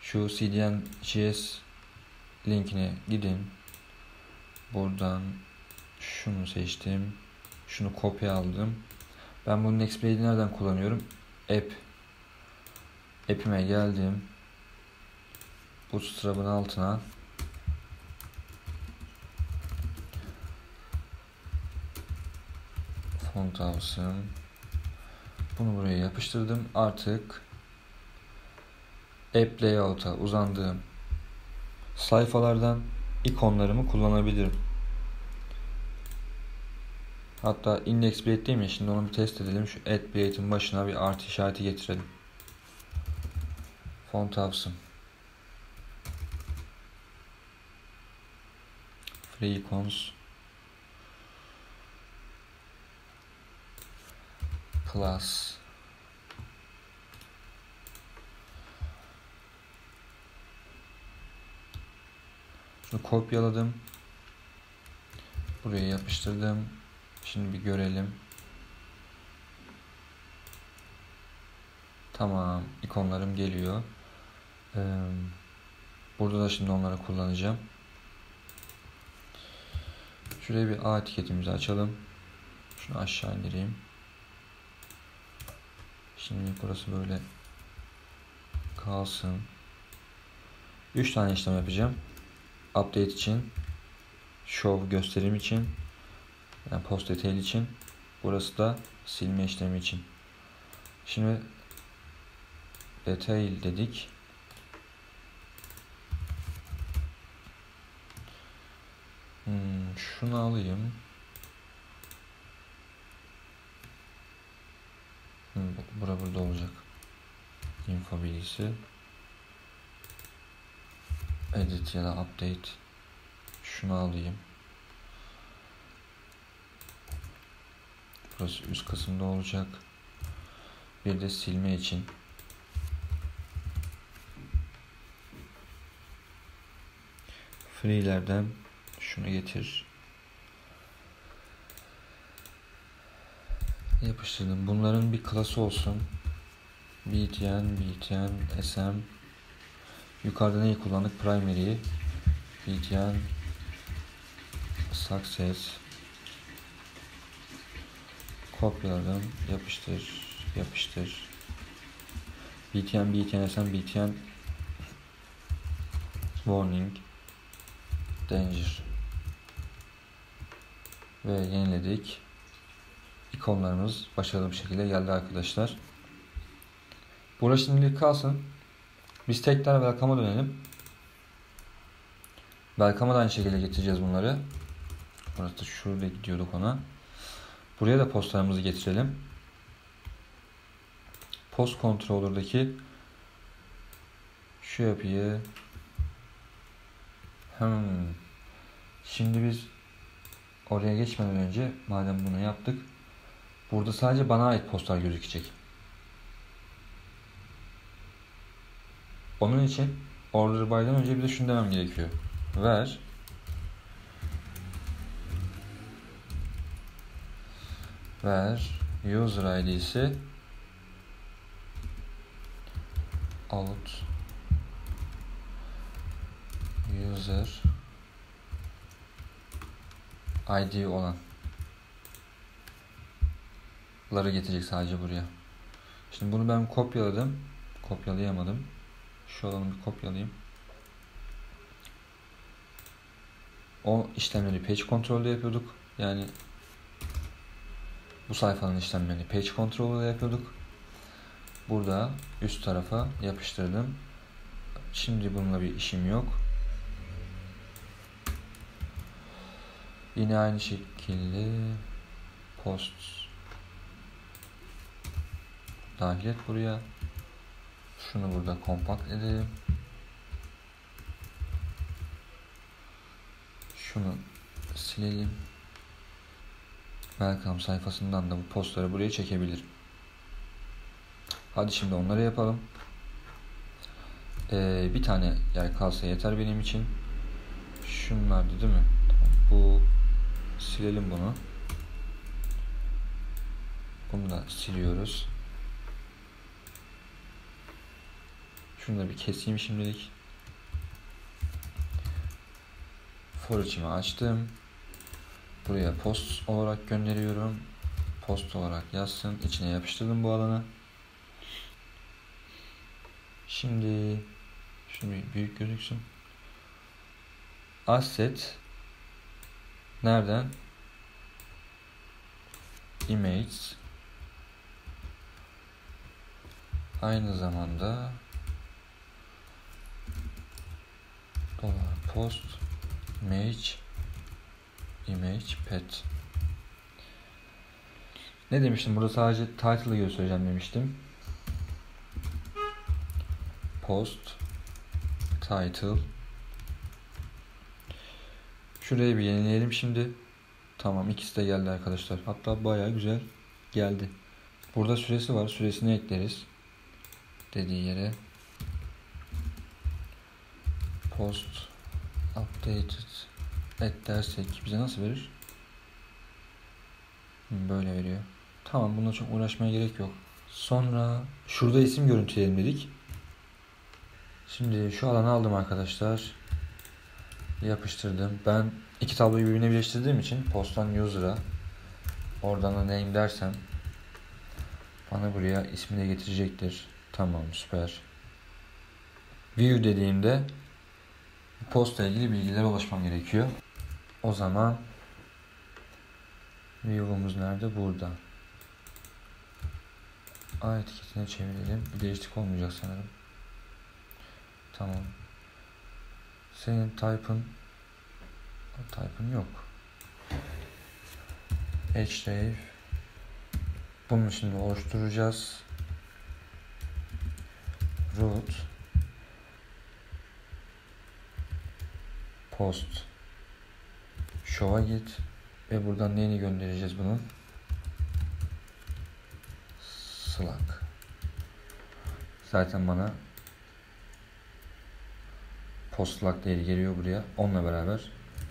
Şu CDN JS linkine gidin. Buradan şunu seçtim. Şunu kopya aldım. Ben bunu Nextblade'i nereden kullanıyorum? App. App'ime geldim. Bootstrap'ın altına font avsım bunu buraya yapıştırdım. Artık app layout'a uzandığım sayfalardan ikonlarımı kullanabilirim. Hatta index blade değil mi? Şimdi onu bir test edelim. Şu add blade'in başına bir artı işareti getirelim. Font avsım. Free icons. Plus. Şunu kopyaladım. Buraya yapıştırdım. Şimdi bir görelim. Tamam. ikonlarım geliyor. burada da şimdi onları kullanacağım. Şuraya bir A etiketimizi açalım. Şunu aşağı indireyim. Şimdi burası böyle kalsın. 3 tane işlem yapacağım. Update için, show gösterim için, yani post detail için, burası da silme işlemi için. Şimdi detail dedik. Hmm, şunu alayım. Bura burada olacak. Info bilgisi. Edit ya da update. Şunu alayım. Burası üst kısımda olacak. Bir de silme için. Free'lerden şunu getir. yapıştırdım. Bunların bir klası olsun. BTN, BTN, SM. Yukarıda neyi kullandık? Primary'yi. BTN, Success. Kopyaladım. Yapıştır, yapıştır. BTN, BTN, SM, BTN. Warning. Danger. Ve yeniledik ikonlarımız başarılı bir şekilde geldi arkadaşlar. Burası şimdilik kalsın. Biz tekrar welcome'a dönelim. Welcome'a da aynı şekilde getireceğiz bunları. Burası şurada gidiyorduk ona. Buraya da postlarımızı getirelim. Post controller'daki şu yapıyı hmm. Şimdi biz oraya geçmeden önce madem bunu yaptık Burada sadece bana ait postlar gözükecek. Onun için order by'dan önce bir de şunu demem gerekiyor. Ver ver user id'si out user id olan ları getirecek sadece buraya. Şimdi bunu ben kopyaladım. Kopyalayamadım. Şu alanı bir kopyalayayım. O işlemleri page control'da yapıyorduk. Yani bu sayfanın işlemlerini page control'da yapıyorduk. Burada üst tarafa yapıştırdım. Şimdi bununla bir işim yok. Yine aynı şekilde post dahil et buraya. Şunu burada kompakt edelim. Şunu silelim. Welcome sayfasından da bu postları buraya çekebilirim. Hadi şimdi onları yapalım. Ee, bir tane yer kalsa yeter benim için. Şunlardı değil mi? Bu silelim bunu. Bunu da siliyoruz. Şunu da bir keseyim şimdilik. For içimi açtım. Buraya post olarak gönderiyorum. Post olarak yazsın. İçine yapıştırdım bu alanı. Şimdi şunu büyük gözüksün. Asset nereden? Image aynı zamanda dolar post image image pet. Ne demiştim? Burada sadece title'ı göstereceğim demiştim. Post title. Şurayı bir yenileyelim şimdi. Tamam ikisi de geldi arkadaşlar. Hatta baya güzel geldi. Burada süresi var. Süresini ekleriz. Dediği yere. Post updated et dersek bize nasıl verir? Böyle veriyor. Tamam buna çok uğraşmaya gerek yok. Sonra şurada isim görüntüleyelim dedik. Şimdi şu alanı aldım arkadaşlar. Yapıştırdım. Ben iki tabloyu birbirine birleştirdiğim için posttan user'a oradan da name dersem bana buraya ismi de getirecektir. Tamam süper. View dediğimde postla ilgili bilgilere ulaşmam gerekiyor. O zaman view'umuz nerede? Burada. A etiketine çevirelim. Bir değişiklik olmayacak sanırım. Tamam. Senin type'ın type'ın yok. href bunun şimdi oluşturacağız. Root post show'a git ve buradan neyini göndereceğiz bunun? Slack. Zaten bana post Slack değeri geliyor buraya. Onunla beraber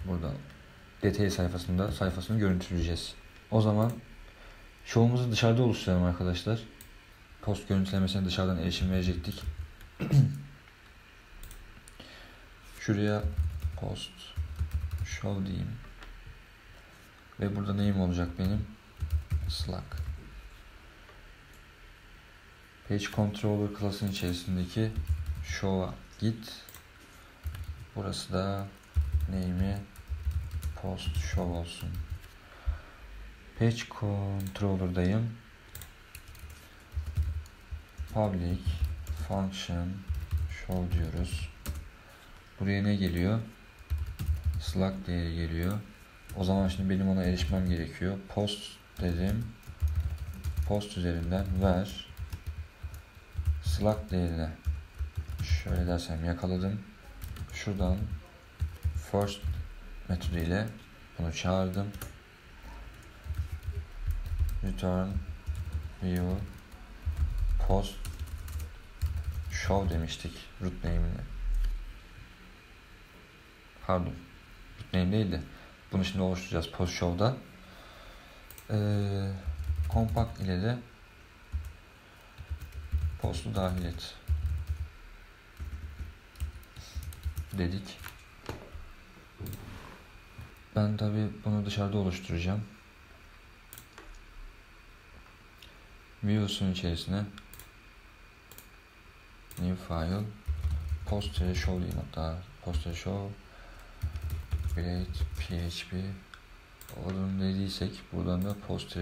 burada detay sayfasında sayfasını görüntüleyeceğiz. O zaman show'umuzu dışarıda oluşturalım arkadaşlar. Post görüntülemesine dışarıdan erişim verecektik. [CLEARS THROAT] Şuraya post show diyeyim. Ve burada neyim olacak benim? Slack. Page Controller klasın içerisindeki show'a git. Burası da name'i post show olsun. Page Controller'dayım. Public function show diyoruz. Buraya ne geliyor? Slack değeri geliyor. O zaman şimdi benim ona erişmem gerekiyor. Post dedim. Post üzerinden ver. Slack değerine şöyle dersem yakaladım. Şuradan first metodu ile bunu çağırdım. Return view post show demiştik root name'ine. Pardon. Root name değil de bunu şimdi oluşturacağız post show'da. Ee, compact ile de postu dahil et. Dedik. Ben tabi bunu dışarıda oluşturacağım. Views'un içerisine new file post show diyeyim hatta post show create php olduğunu dediysek buradan da post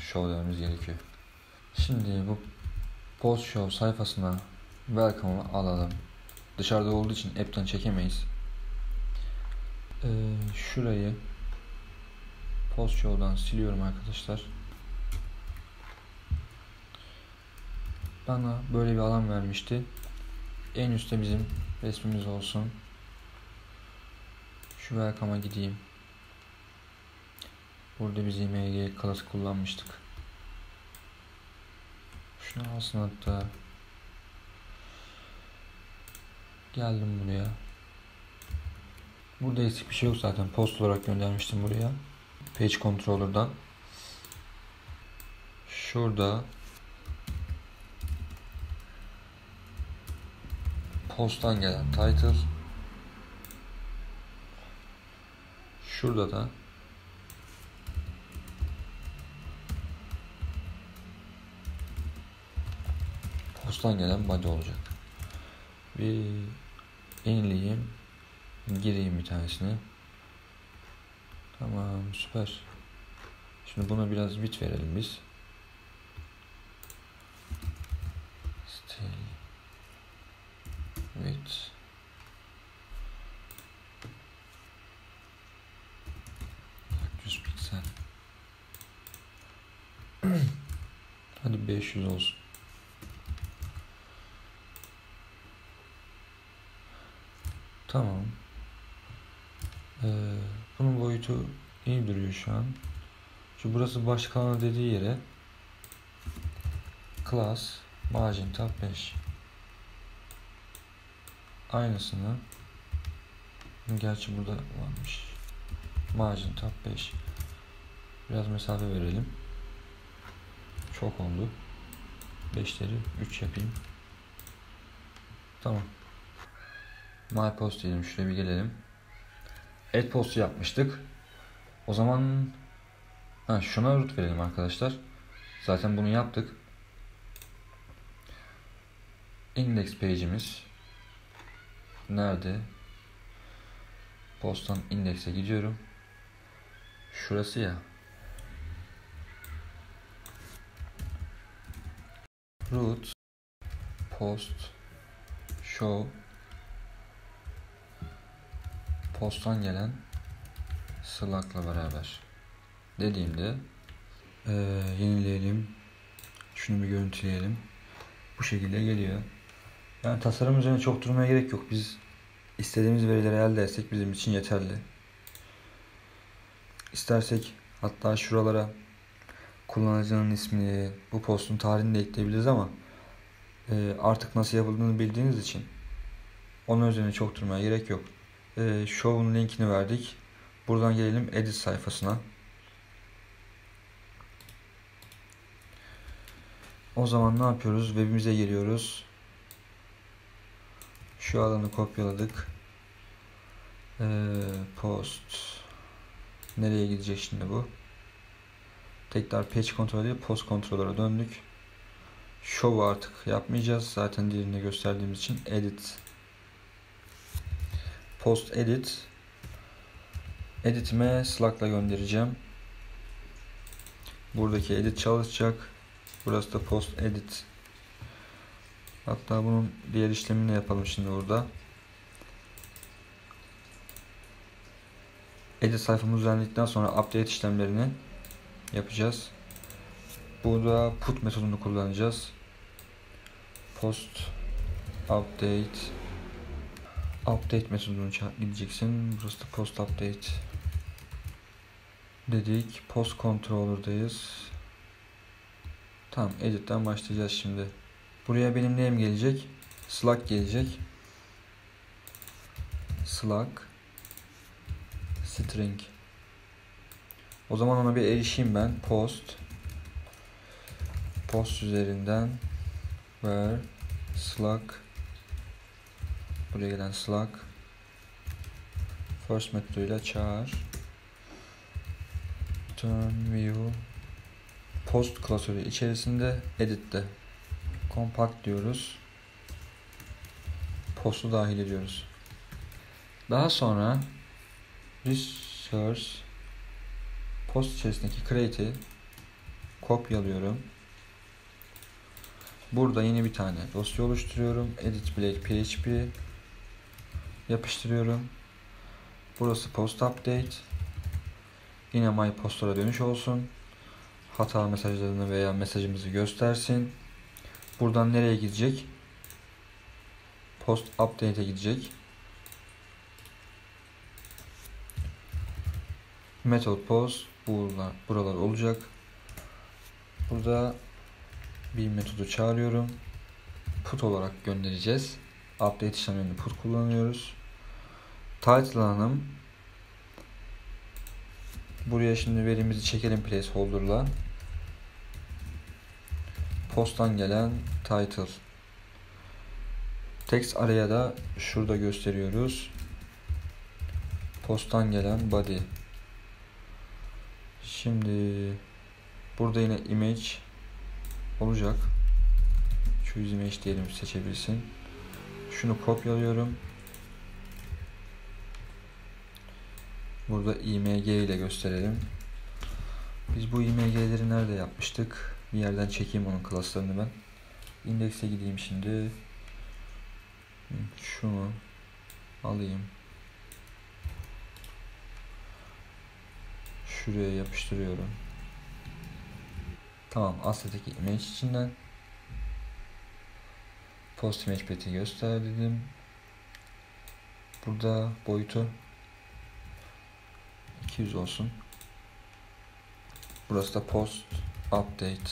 show dememiz gerekiyor. Şimdi bu post show sayfasına welcome'ı alalım. Dışarıda olduğu için app'ten çekemeyiz. Ee, şurayı post show'dan siliyorum arkadaşlar. Bana böyle bir alan vermişti. En üstte bizim resmimiz olsun. Şu welcome'a gideyim. Burada biz img klası kullanmıştık. Şunu alsın hatta. Geldim buraya. Burada eksik bir şey yok zaten. Post olarak göndermiştim buraya. Page Controller'dan. şurada posttan gelen title şurada da posttan gelen body olacak. Bir yenileyeyim. Gireyim bir tanesini. Tamam süper. Şimdi buna biraz bit verelim biz. Still with 400 piksel. Hadi 500 olsun. Tamam. Ee, bunun boyutu iyi duruyor şu an. Şu burası başkanı dediği yere class margin tab 5 aynısını. Gerçi burada varmış. Margin tab 5 biraz mesafe verelim. Çok oldu. 5'leri 3 yapayım. Tamam my post diyelim şuraya bir gelelim add postu yapmıştık o zaman ha, şuna root verelim arkadaşlar zaten bunu yaptık index page'imiz nerede? Posttan indekse gidiyorum. Şurası ya. Root post show posttan gelen Slack'la beraber dediğimde ee, yenileyelim. Şunu bir görüntüleyelim. Bu şekilde geliyor. Yani tasarım üzerine çok durmaya gerek yok. Biz istediğimiz verileri elde etsek bizim için yeterli. İstersek hatta şuralara kullanıcının ismini, bu postun tarihini de ekleyebiliriz ama e, artık nasıl yapıldığını bildiğiniz için onun üzerine çok durmaya gerek yok. E, show'un linkini verdik. Buradan gelelim edit sayfasına. O zaman ne yapıyoruz? Webimize geliyoruz. Şu alanı kopyaladık. Ee, post. Nereye gidecek şimdi bu? Tekrar page kontrol değil post kontrolöre döndük. Show artık yapmayacağız. Zaten diğerini gösterdiğimiz için edit. Post edit. Editime Slack'la göndereceğim. Buradaki edit çalışacak. Burası da post edit Hatta bunun diğer işlemini yapalım şimdi burada. Edit sayfamı düzenledikten sonra update işlemlerini yapacağız. Burada put metodunu kullanacağız. Post update update metodunu gideceksin. Burası da post update dedik. Post controller'dayız. Tamam edit'ten başlayacağız şimdi. Buraya benim neyim gelecek? Slack gelecek. Slack string. O zaman ona bir erişeyim ben. Post post üzerinden where Slack buraya gelen Slack first metoduyla çağır turn view post klasörü içerisinde edit'te Compact diyoruz. Postu dahil ediyoruz. Daha sonra Resource post içerisindeki create'i kopyalıyorum. Burada yeni bir tane dosya oluşturuyorum. Edit Blade PHP yapıştırıyorum. Burası post update. Yine my postlara dönüş olsun. Hata mesajlarını veya mesajımızı göstersin. Buradan nereye gidecek? Post update'e gidecek. Method post buralar, buralar olacak. Burada bir metodu çağırıyorum. Put olarak göndereceğiz. Update işlemlerini put kullanıyoruz. Title hanım Buraya şimdi verimizi çekelim placeholder'la. posttan gelen title. Text araya da şurada gösteriyoruz. Posttan gelen body. Şimdi burada yine image olacak. Choose image diyelim seçebilsin. Şunu kopyalıyorum. Burada img ile gösterelim. Biz bu img'leri nerede yapmıştık? Bir yerden çekeyim onun klaslarını ben. Index'e gideyim şimdi. Şunu alayım. Şuraya yapıştırıyorum. Tamam asset'teki image içinden post image pet'i göster dedim. Burada boyutu 200 olsun. Burası da post update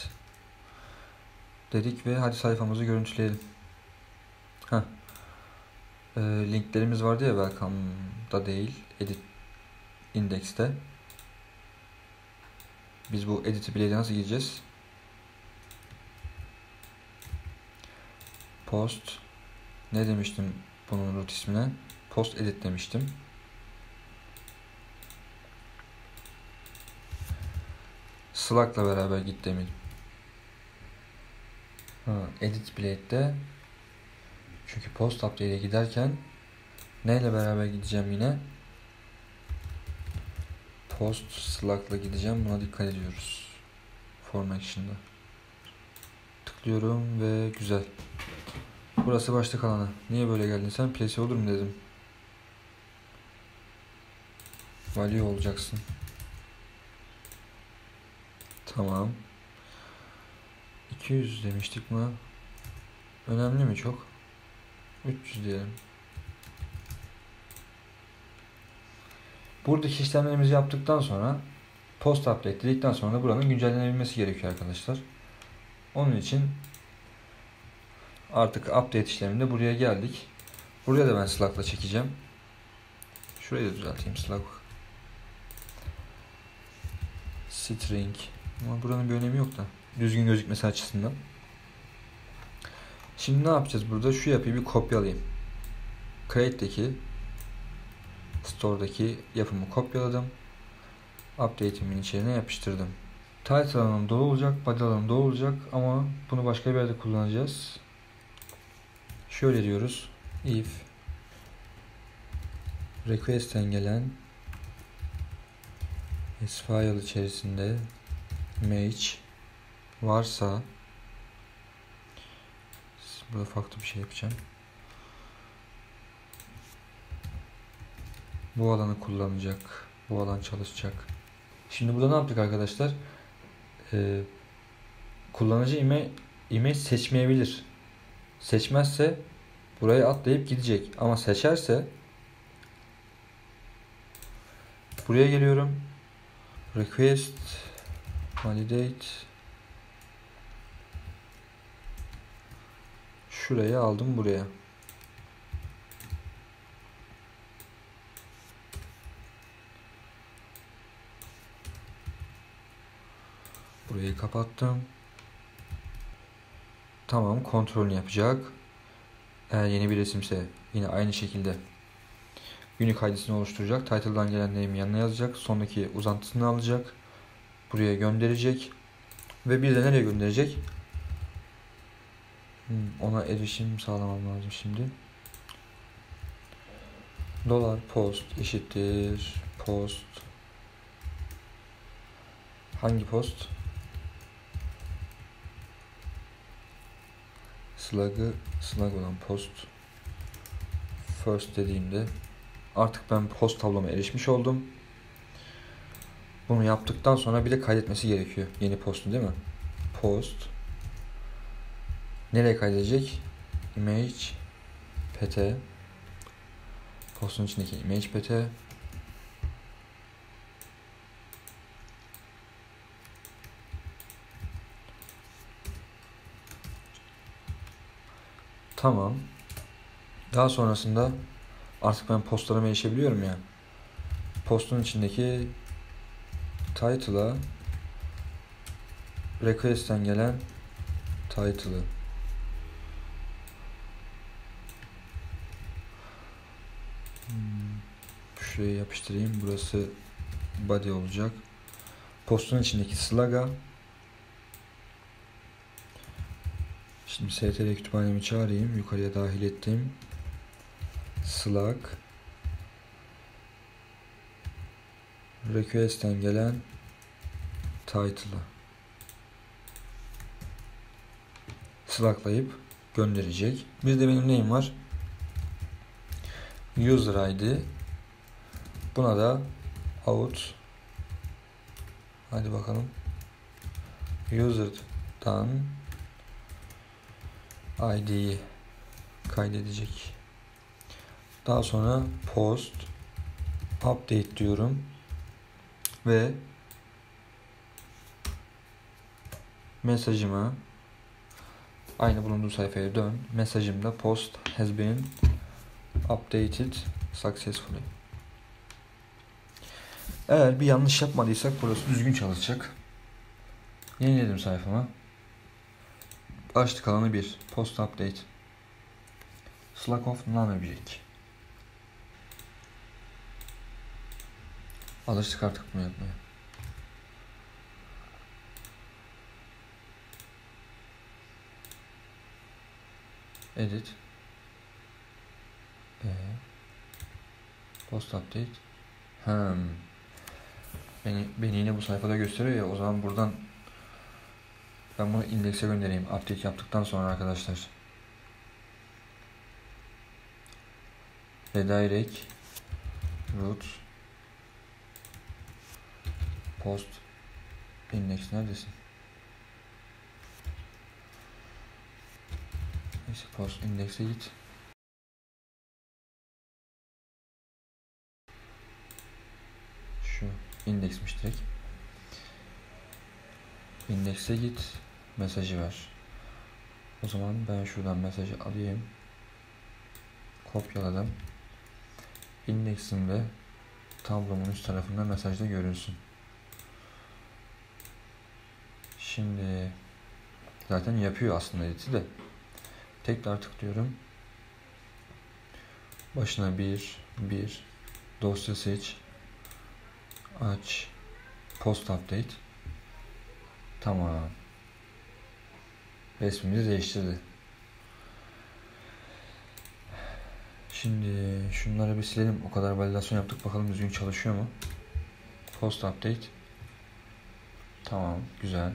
dedik ve hadi sayfamızı görüntüleyelim. Heh. E, linklerimiz vardı ya welcome'da değil edit index'te. Biz bu edit'i nasıl gireceğiz? Post ne demiştim bunun root ismine? Post edit demiştim. Slack'la beraber git demin. Ha, edit Blade'de çünkü post update'e giderken neyle beraber gideceğim yine? Post Slack'la gideceğim. Buna dikkat ediyoruz. Form Action'da. Tıklıyorum ve güzel. Burası başlık alanı. Niye böyle geldin sen? Placeholder mu dedim. Value olacaksın. Tamam. 200 demiştik mi? Önemli mi çok? 300 diyelim. Buradaki işlemlerimizi yaptıktan sonra post update dedikten sonra buranın güncellenebilmesi gerekiyor arkadaşlar. Onun için artık update işleminde buraya geldik. Buraya da ben Slack'la çekeceğim. Şurayı da düzelteyim Slack. String ama buranın bir önemi yok da. Düzgün gözükmesi açısından. Şimdi ne yapacağız burada? Şu yapıyı bir kopyalayayım. Create'deki Store'daki yapımı kopyaladım. Update'imin içine yapıştırdım. Title alanım dolu olacak, body alanım dolu olacak ama bunu başka bir yerde kullanacağız. Şöyle diyoruz. If request'ten gelen file içerisinde match varsa burada farklı bir şey yapacağım. Bu alanı kullanacak. Bu alan çalışacak. Şimdi burada ne yaptık arkadaşlar? Ee, kullanıcı image, image seçmeyebilir. Seçmezse buraya atlayıp gidecek. Ama seçerse buraya geliyorum. Request validate şuraya aldım buraya. Burayı kapattım. Tamam kontrolünü yapacak. Eğer yeni bir resimse yine aynı şekilde unique ID'sini oluşturacak. Title'dan gelen name yanına yazacak. Sondaki uzantısını alacak. Buraya gönderecek. Ve bir de nereye gönderecek? Hmm, ona erişim sağlamam lazım şimdi. Dolar post eşittir post hangi post? slug'ı slug olan post first dediğimde artık ben post tabloma erişmiş oldum. Bunu yaptıktan sonra bir de kaydetmesi gerekiyor. Yeni postun değil mi? Post nereye kaydedecek? Image pt postun içindeki image pt Tamam. Daha sonrasında artık ben postlarıma erişebiliyorum ya. Postun içindeki title'a request'ten gelen title'ı hmm, şuraya yapıştırayım. Burası body olacak. Postun içindeki slug'a Şimdi STR kütüphanemi çağırayım. Yukarıya dahil ettim. Slug Request'ten gelen title'ı sluglayıp gönderecek. Bir de benim neyim var? User ID Buna da out Hadi bakalım. User'dan ID'yi kaydedecek. Daha sonra post update diyorum ve mesajıma aynı bulunduğu sayfaya dön. Mesajımda post has been updated successfully. Eğer bir yanlış yapmadıysak burası düzgün çalışacak. Yeniledim sayfama. Açtık alanı 1. Post update. Slack off non object. Alıştık artık bunu yapmaya. Edit. Ee, post update. Hmm. Beni, beni yine bu sayfada gösteriyor ya o zaman buradan ben bunu indekse göndereyim. Update yaptıktan sonra arkadaşlar. Redirect root post index neredesin? Neyse post index'e git. Şu indeksmiş direkt. Indekse git mesajı ver. O zaman ben şuradan mesajı alayım. Kopyaladım. İndeksimde tablomun üst tarafında mesajda görünsün. Şimdi zaten yapıyor aslında editi de. Tekrar tıklıyorum. Başına bir, bir dosya seç. Aç. Post update. Tamam. Resmimizi değiştirdi. Şimdi şunları bir silelim. O kadar validasyon yaptık. Bakalım düzgün çalışıyor mu? Post update. Tamam. Güzel.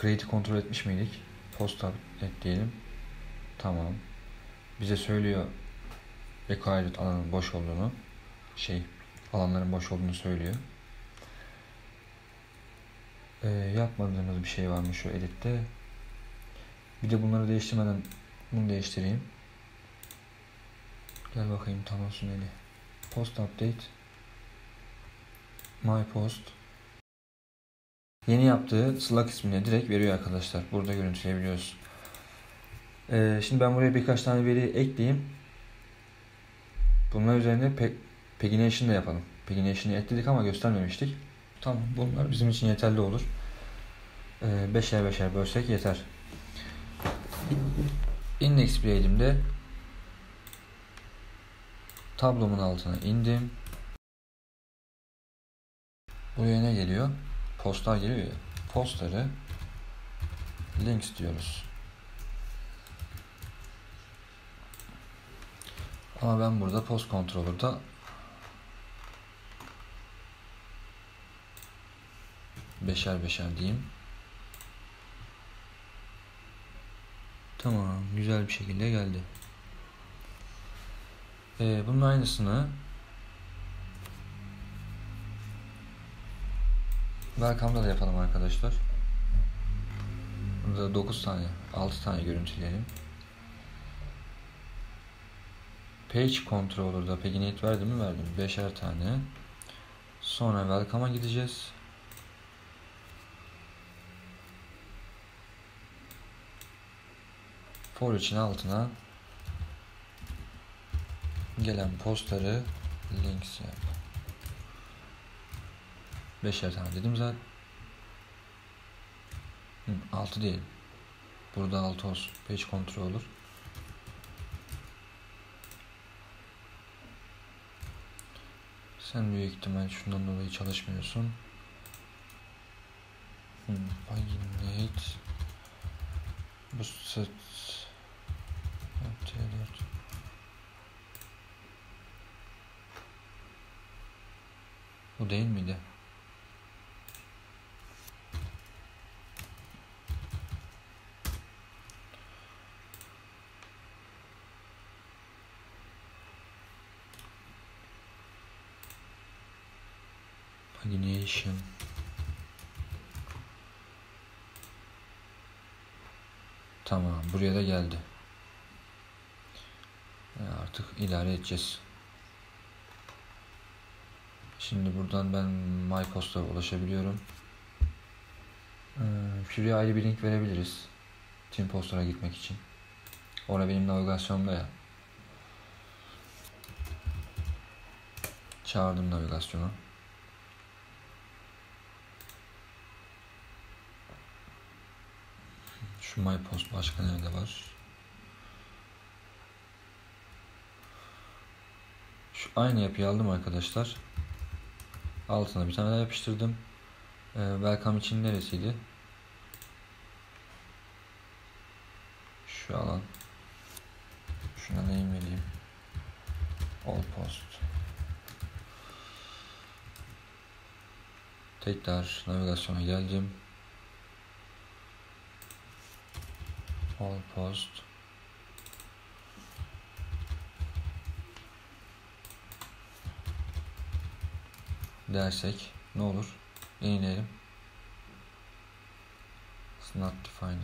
Create'i kontrol etmiş miydik? Post update diyelim. Tamam. Bize söylüyor required alanın boş olduğunu. Şey alanların boş olduğunu söylüyor. Ee, yapmadığımız bir şey varmış şu editte. Bir de bunları değiştirmeden bunu değiştireyim. Gel bakayım tam olsun eli. Post update. My post. Yeni yaptığı Slack ismini direkt veriyor arkadaşlar. Burada görüntüleyebiliyoruz. Ee, şimdi ben buraya birkaç tane veri ekleyeyim. Bunlar üzerine pe pagination da yapalım. Pagination'ı ekledik ama göstermemiştik. Tamam bunlar bizim için yeterli olur. Ee, beşer beşer bölsek yeter. Index bileğimde tablomun altına indim. Buraya ne geliyor? Postlar geliyor ya. Postları links diyoruz. Ama ben burada post controller'da beşer beşer diyeyim. Tamam. Güzel bir şekilde geldi. Ee, bunun aynısını Welcome'da da yapalım arkadaşlar. Burada 9 tane, 6 tane görüntüleyelim. Page Controller'da Paginate verdim mi? Verdim. 5'er tane. Sonra Welcome'a gideceğiz. For için altına gelen postları links yap. Beşer tane dedim zaten. Hı, altı değil. Burada 6 olsun. Page controller. Sen büyük ihtimal şundan dolayı çalışmıyorsun. Hmm, paginate. Bu set T4 Bu değil miydi? Pagination Tamam buraya da geldi. E, artık idare edeceğiz. Şimdi buradan ben MyPost'a ulaşabiliyorum. Ee, şuraya ayrı bir link verebiliriz. Team Poster'a gitmek için. Orada benim navigasyonda ya. Çağırdım navigasyonu. Şu MyPost başka nerede var? Şu aynı yapıyı aldım arkadaşlar. Altına bir tane daha yapıştırdım. Ee, welcome için neresiydi? Şu alan. Şuna neyim vereyim? All post. Tekrar navigasyona geldim. All post. dersek ne olur? Yenileyelim. It's not defined.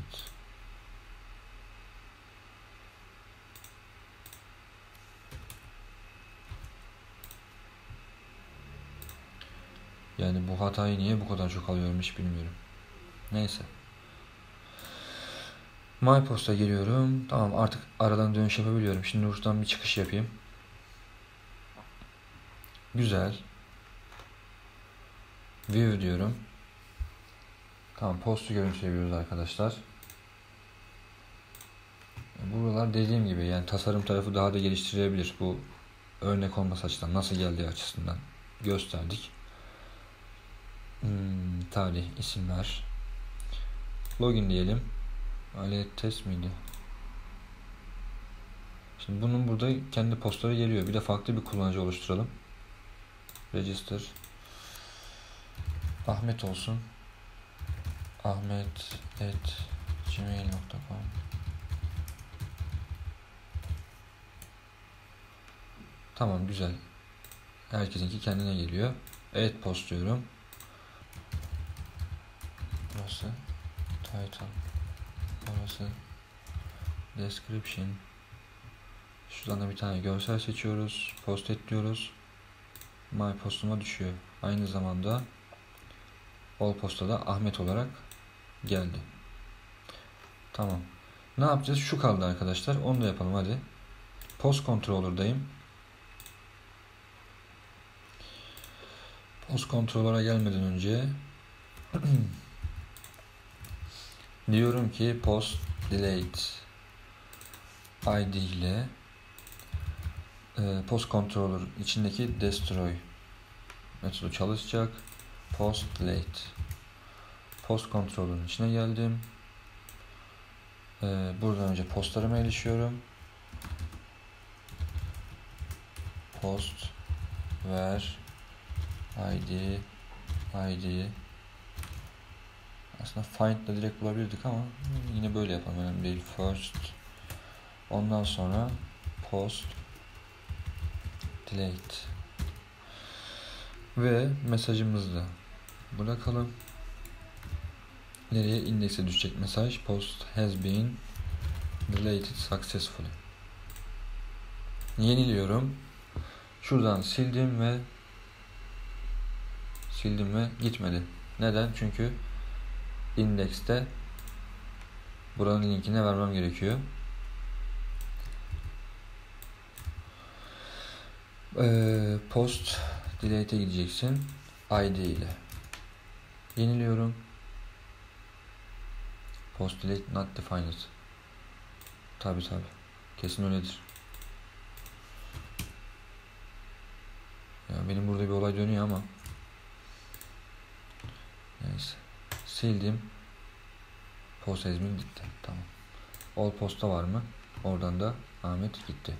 Yani bu hatayı niye bu kadar çok alıyorum hiç bilmiyorum. Neyse. MyPost'a giriyorum. Tamam artık aradan dönüş yapabiliyorum. Şimdi buradan bir çıkış yapayım. Güzel. View diyorum. Tamam postu görüntüleyebiliyoruz arkadaşlar. Buralar dediğim gibi yani tasarım tarafı daha da geliştirilebilir. Bu örnek olması açısından nasıl geldiği açısından gösterdik. Hmm, tarih, isimler. Login diyelim. Alet test miydi? Şimdi bunun burada kendi postları geliyor. Bir de farklı bir kullanıcı oluşturalım. Register. Ahmet olsun. Ahmet et gmail.com Tamam güzel. Herkesinki kendine geliyor. Evet post diyorum. Burası title. Burası description. Şuradan da bir tane görsel seçiyoruz. Post et diyoruz. My postuma düşüyor. Aynı zamanda All postada Ahmet olarak geldi. Tamam. Ne yapacağız? Şu kaldı arkadaşlar. Onu da yapalım hadi. Post controller'dayım. Post controller'a gelmeden önce [CLEARS THROAT] diyorum ki post delete id ile e, post controller içindeki destroy metodu çalışacak. Post late. Post kontrolün içine geldim. Ee, buradan önce postlarıma erişiyorum. Post ver id id aslında find ile direkt bulabilirdik ama yine böyle yapalım önemli değil first ondan sonra post delete ve mesajımızda bırakalım. Nereye? indekse düşecek mesaj. Post has been deleted successfully. Yeniliyorum. Şuradan sildim ve sildim ve gitmedi. Neden? Çünkü indekste buranın linkine vermem gerekiyor. Ee, post delete'e gideceksin. ID ile. Yeniliyorum. Post delete not defined. Tabi tabi. Kesin öyledir. Ya benim burada bir olay dönüyor ama. Neyse. Sildim. Post gitti. Tamam. All posta var mı? Oradan da Ahmet gitti.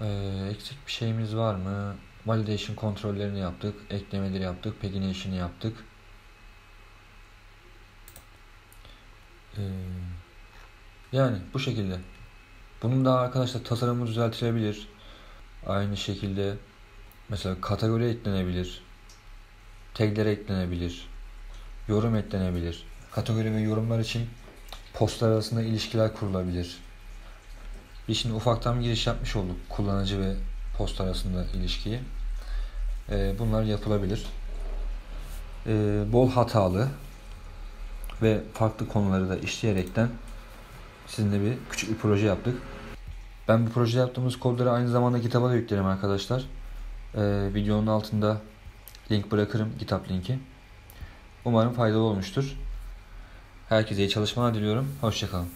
Ee, eksik bir şeyimiz var mı? Validation kontrollerini yaptık. Eklemeleri yaptık. Pagination'ı yaptık. Ee, yani bu şekilde. Bunun da arkadaşlar tasarımı düzeltilebilir. Aynı şekilde mesela kategori eklenebilir. Tagler eklenebilir. Yorum eklenebilir. Kategori ve yorumlar için postlar arasında ilişkiler kurulabilir. Biz şimdi ufaktan bir giriş yapmış olduk kullanıcı ve post arasında ilişkiyi. Ee, bunlar yapılabilir. Ee, bol hatalı ve farklı konuları da işleyerekten sizinle bir küçük bir proje yaptık. Ben bu proje yaptığımız kodları aynı zamanda kitaba da yüklerim arkadaşlar. Ee, videonun altında link bırakırım, kitap linki. Umarım faydalı olmuştur. Herkese iyi çalışmalar diliyorum. Hoşçakalın.